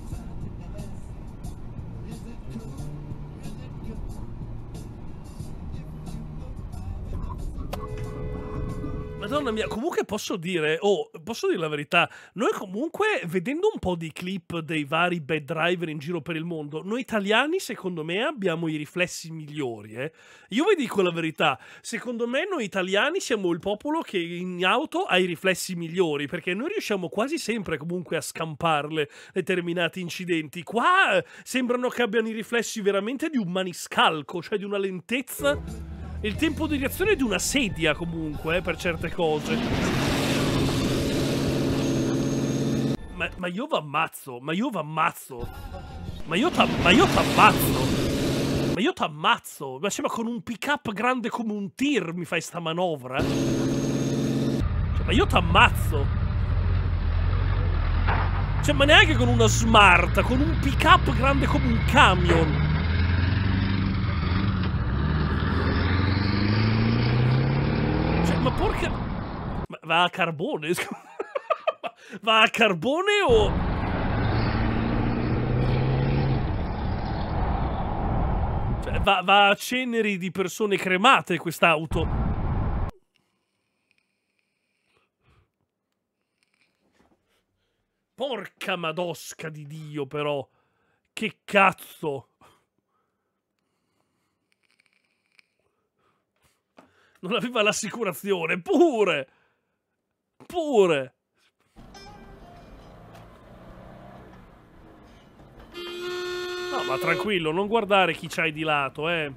Speaker 1: Madonna mia, comunque posso dire, oh, posso dire la verità, noi comunque, vedendo un po' di clip dei vari bad driver in giro per il mondo, noi italiani, secondo me, abbiamo i riflessi migliori, eh. Io vi dico la verità, secondo me noi italiani siamo il popolo che in auto ha i riflessi migliori, perché noi riusciamo quasi sempre comunque a scamparle determinati incidenti. Qua eh, sembrano che abbiano i riflessi veramente di un maniscalco, cioè di una lentezza... Il tempo di reazione di una sedia comunque, eh, per certe cose. Ma, ma io v'ammazzo, ma io v'ammazzo. Ma io t'ammazzo. Ma io t'ammazzo. Ma, cioè, ma con un pick up grande come un tir mi fai sta manovra? Cioè, ma io t'ammazzo. Cioè, ma neanche con una smart, con un pick up grande come un camion. Cioè, ma porca... Ma va a carbone? [laughs] va a carbone o... Cioè, va, va a ceneri di persone cremate quest'auto. Porca madosca di Dio, però. Che cazzo. Non aveva l'assicurazione, pure! Pure! No, ma tranquillo, non guardare chi c'hai di lato, eh.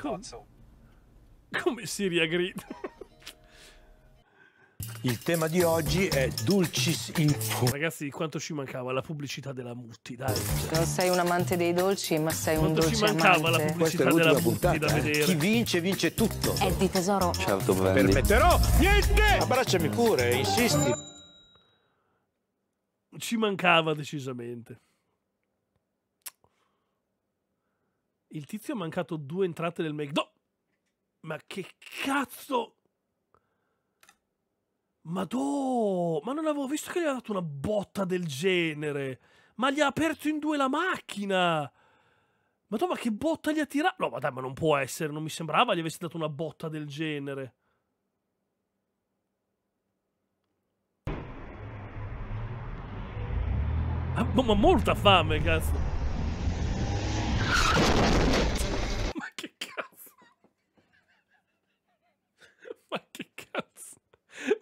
Speaker 1: Com- Come si riaggrida? [laughs]
Speaker 11: Il tema di oggi è Dulcis in fu.
Speaker 1: Ragazzi, quanto ci mancava la pubblicità della Mutti, dai.
Speaker 12: Non sei un amante dei dolci, ma sei un
Speaker 1: Quanto ci
Speaker 12: dolce
Speaker 1: mancava la
Speaker 12: amante.
Speaker 1: pubblicità
Speaker 11: Questa è
Speaker 1: della Mutti da
Speaker 11: puntata. eh.
Speaker 1: vedere.
Speaker 11: Chi vince, vince tutto.
Speaker 12: È di tesoro.
Speaker 11: Certo, Permetterò niente! Abbracciami pure, insisti.
Speaker 1: Ci mancava decisamente. Il tizio ha mancato due entrate del McDo. Ma che cazzo? Madò! Ma non avevo visto che gli ha dato una botta del genere. Ma gli ha aperto in due la macchina. Madò, ma che botta gli ha tirato? No, ma dai, ma non può essere. Non mi sembrava gli avessi dato una botta del genere. Ah, ma ma molta fame, cazzo. Ma che cazzo? Ma che cazzo?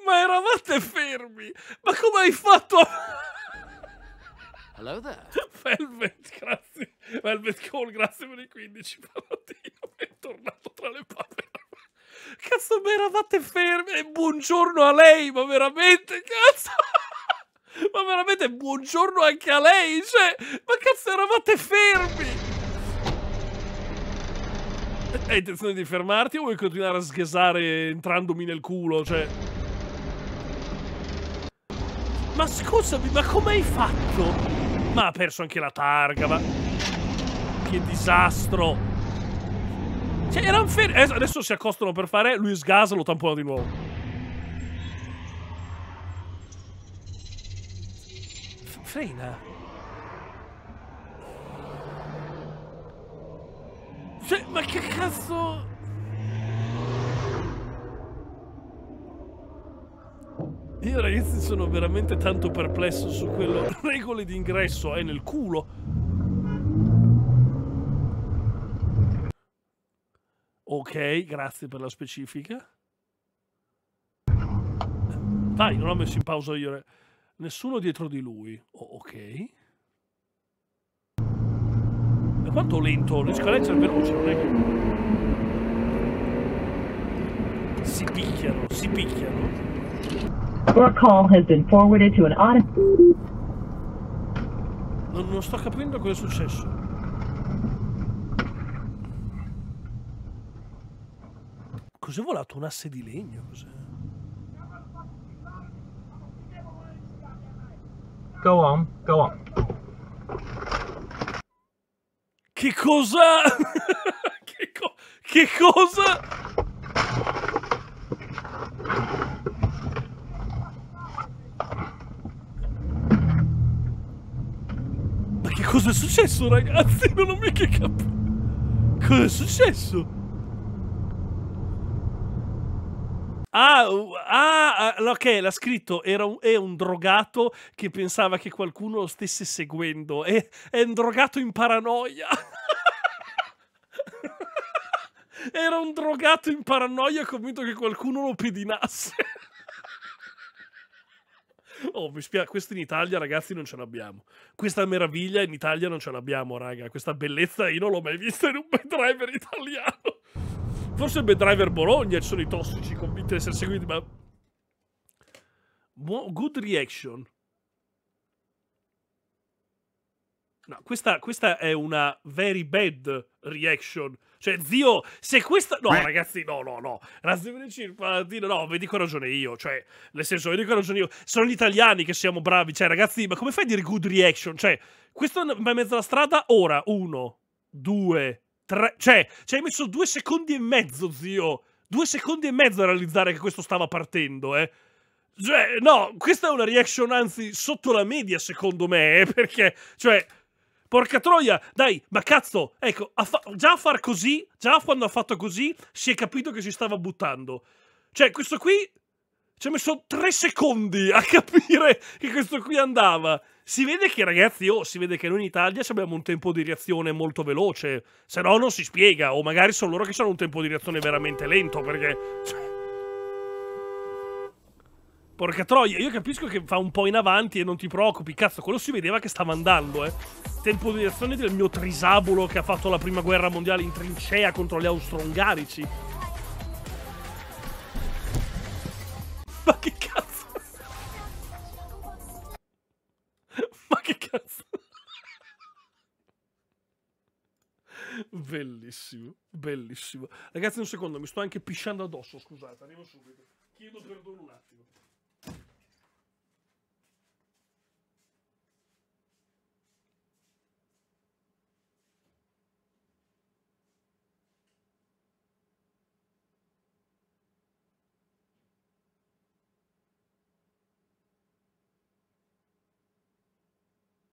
Speaker 1: Ma eravate fermi? Ma come hai fatto a...
Speaker 13: Hello there.
Speaker 1: Velvet, grazie. Velvet Call, grazie per i 15 paladino. È tornato tra le papere. Cazzo, ma eravate fermi? E buongiorno a lei, ma veramente, cazzo. Ma veramente buongiorno anche a lei, cioè, ma cazzo eravate fermi? Hai intenzione di fermarti o vuoi continuare a sghesare entrandomi nel culo, cioè? Ma scusami, ma come hai fatto? Ma ha perso anche la targa, ma... Che disastro! Cioè, erano fermi... Adesso- Adesso si accostano per fare... Lui sgasa, lo tampona di nuovo. F- Frena. Cioè, ma che cazzo... Io ragazzi sono veramente tanto perplesso su quello. [laughs] Regole di ingresso è nel culo. Ok, grazie per la specifica. Vai, non ho messo in pausa io. Nessuno dietro di lui. Oh, ok. Ma quanto lento? Le scalette è veloce, non è che... Si picchiano, si picchiano.
Speaker 14: Your call has been forwarded to an auto.
Speaker 1: Non, non sto capendo cosa è successo. Cos'è volato? Un asse di legno? Cos'è?
Speaker 14: Go on, go on.
Speaker 1: Che cosa? [laughs] che, co- che cosa? Cosa è successo, ragazzi? Non ho mica capito. Cosa è successo? Ah, ah, ah, ok, l'ha scritto, era un, è un drogato che pensava che qualcuno lo stesse seguendo, è, è un drogato in paranoia. [laughs] era un drogato in paranoia convinto che qualcuno lo pedinasse. [laughs] Oh, mi spiace, questo in Italia, ragazzi, non ce l'abbiamo. Questa meraviglia in Italia non ce l'abbiamo, raga. Questa bellezza io non l'ho mai vista in un bad driver italiano. Forse il bad driver Bologna ci sono i tossici convinti di essere seguiti, ma... Good reaction. No, questa, questa è una very bad reaction. Cioè, zio, se questa... No, ragazzi, no, no, no. No, vedi che ho ragione io. Cioè, nel senso, vedi che ho ragione io. Sono gli italiani che siamo bravi. Cioè, ragazzi, ma come fai a dire good reaction? Cioè, questo è in mezzo alla strada, ora, uno, due, tre... Cioè, ci hai messo due secondi e mezzo, zio. Due secondi e mezzo a realizzare che questo stava partendo, eh. Cioè, no, questa è una reaction, anzi, sotto la media, secondo me, eh, perché, cioè... Porca troia, dai, ma cazzo, ecco, a già a far così, già quando ha fatto così, si è capito che si stava buttando. Cioè, questo qui ci ha messo tre secondi a [laughs] capire che questo qui andava. Si vede che, ragazzi, oh, si vede che noi in Italia abbiamo un tempo di reazione molto veloce, se no non si spiega, o magari sono loro che hanno un tempo di reazione veramente lento, perché... Porca troia, io capisco che fa un po' in avanti e non ti preoccupi, cazzo, quello si vedeva che stava andando, eh. Tempo di reazione del mio trisabolo che ha fatto la prima guerra mondiale in trincea contro gli austro-ungarici. Ma che cazzo? Ma che cazzo? Bellissimo, bellissimo. Ragazzi, un secondo, mi sto anche pisciando addosso, scusate, arrivo subito. Chiedo perdono un attimo.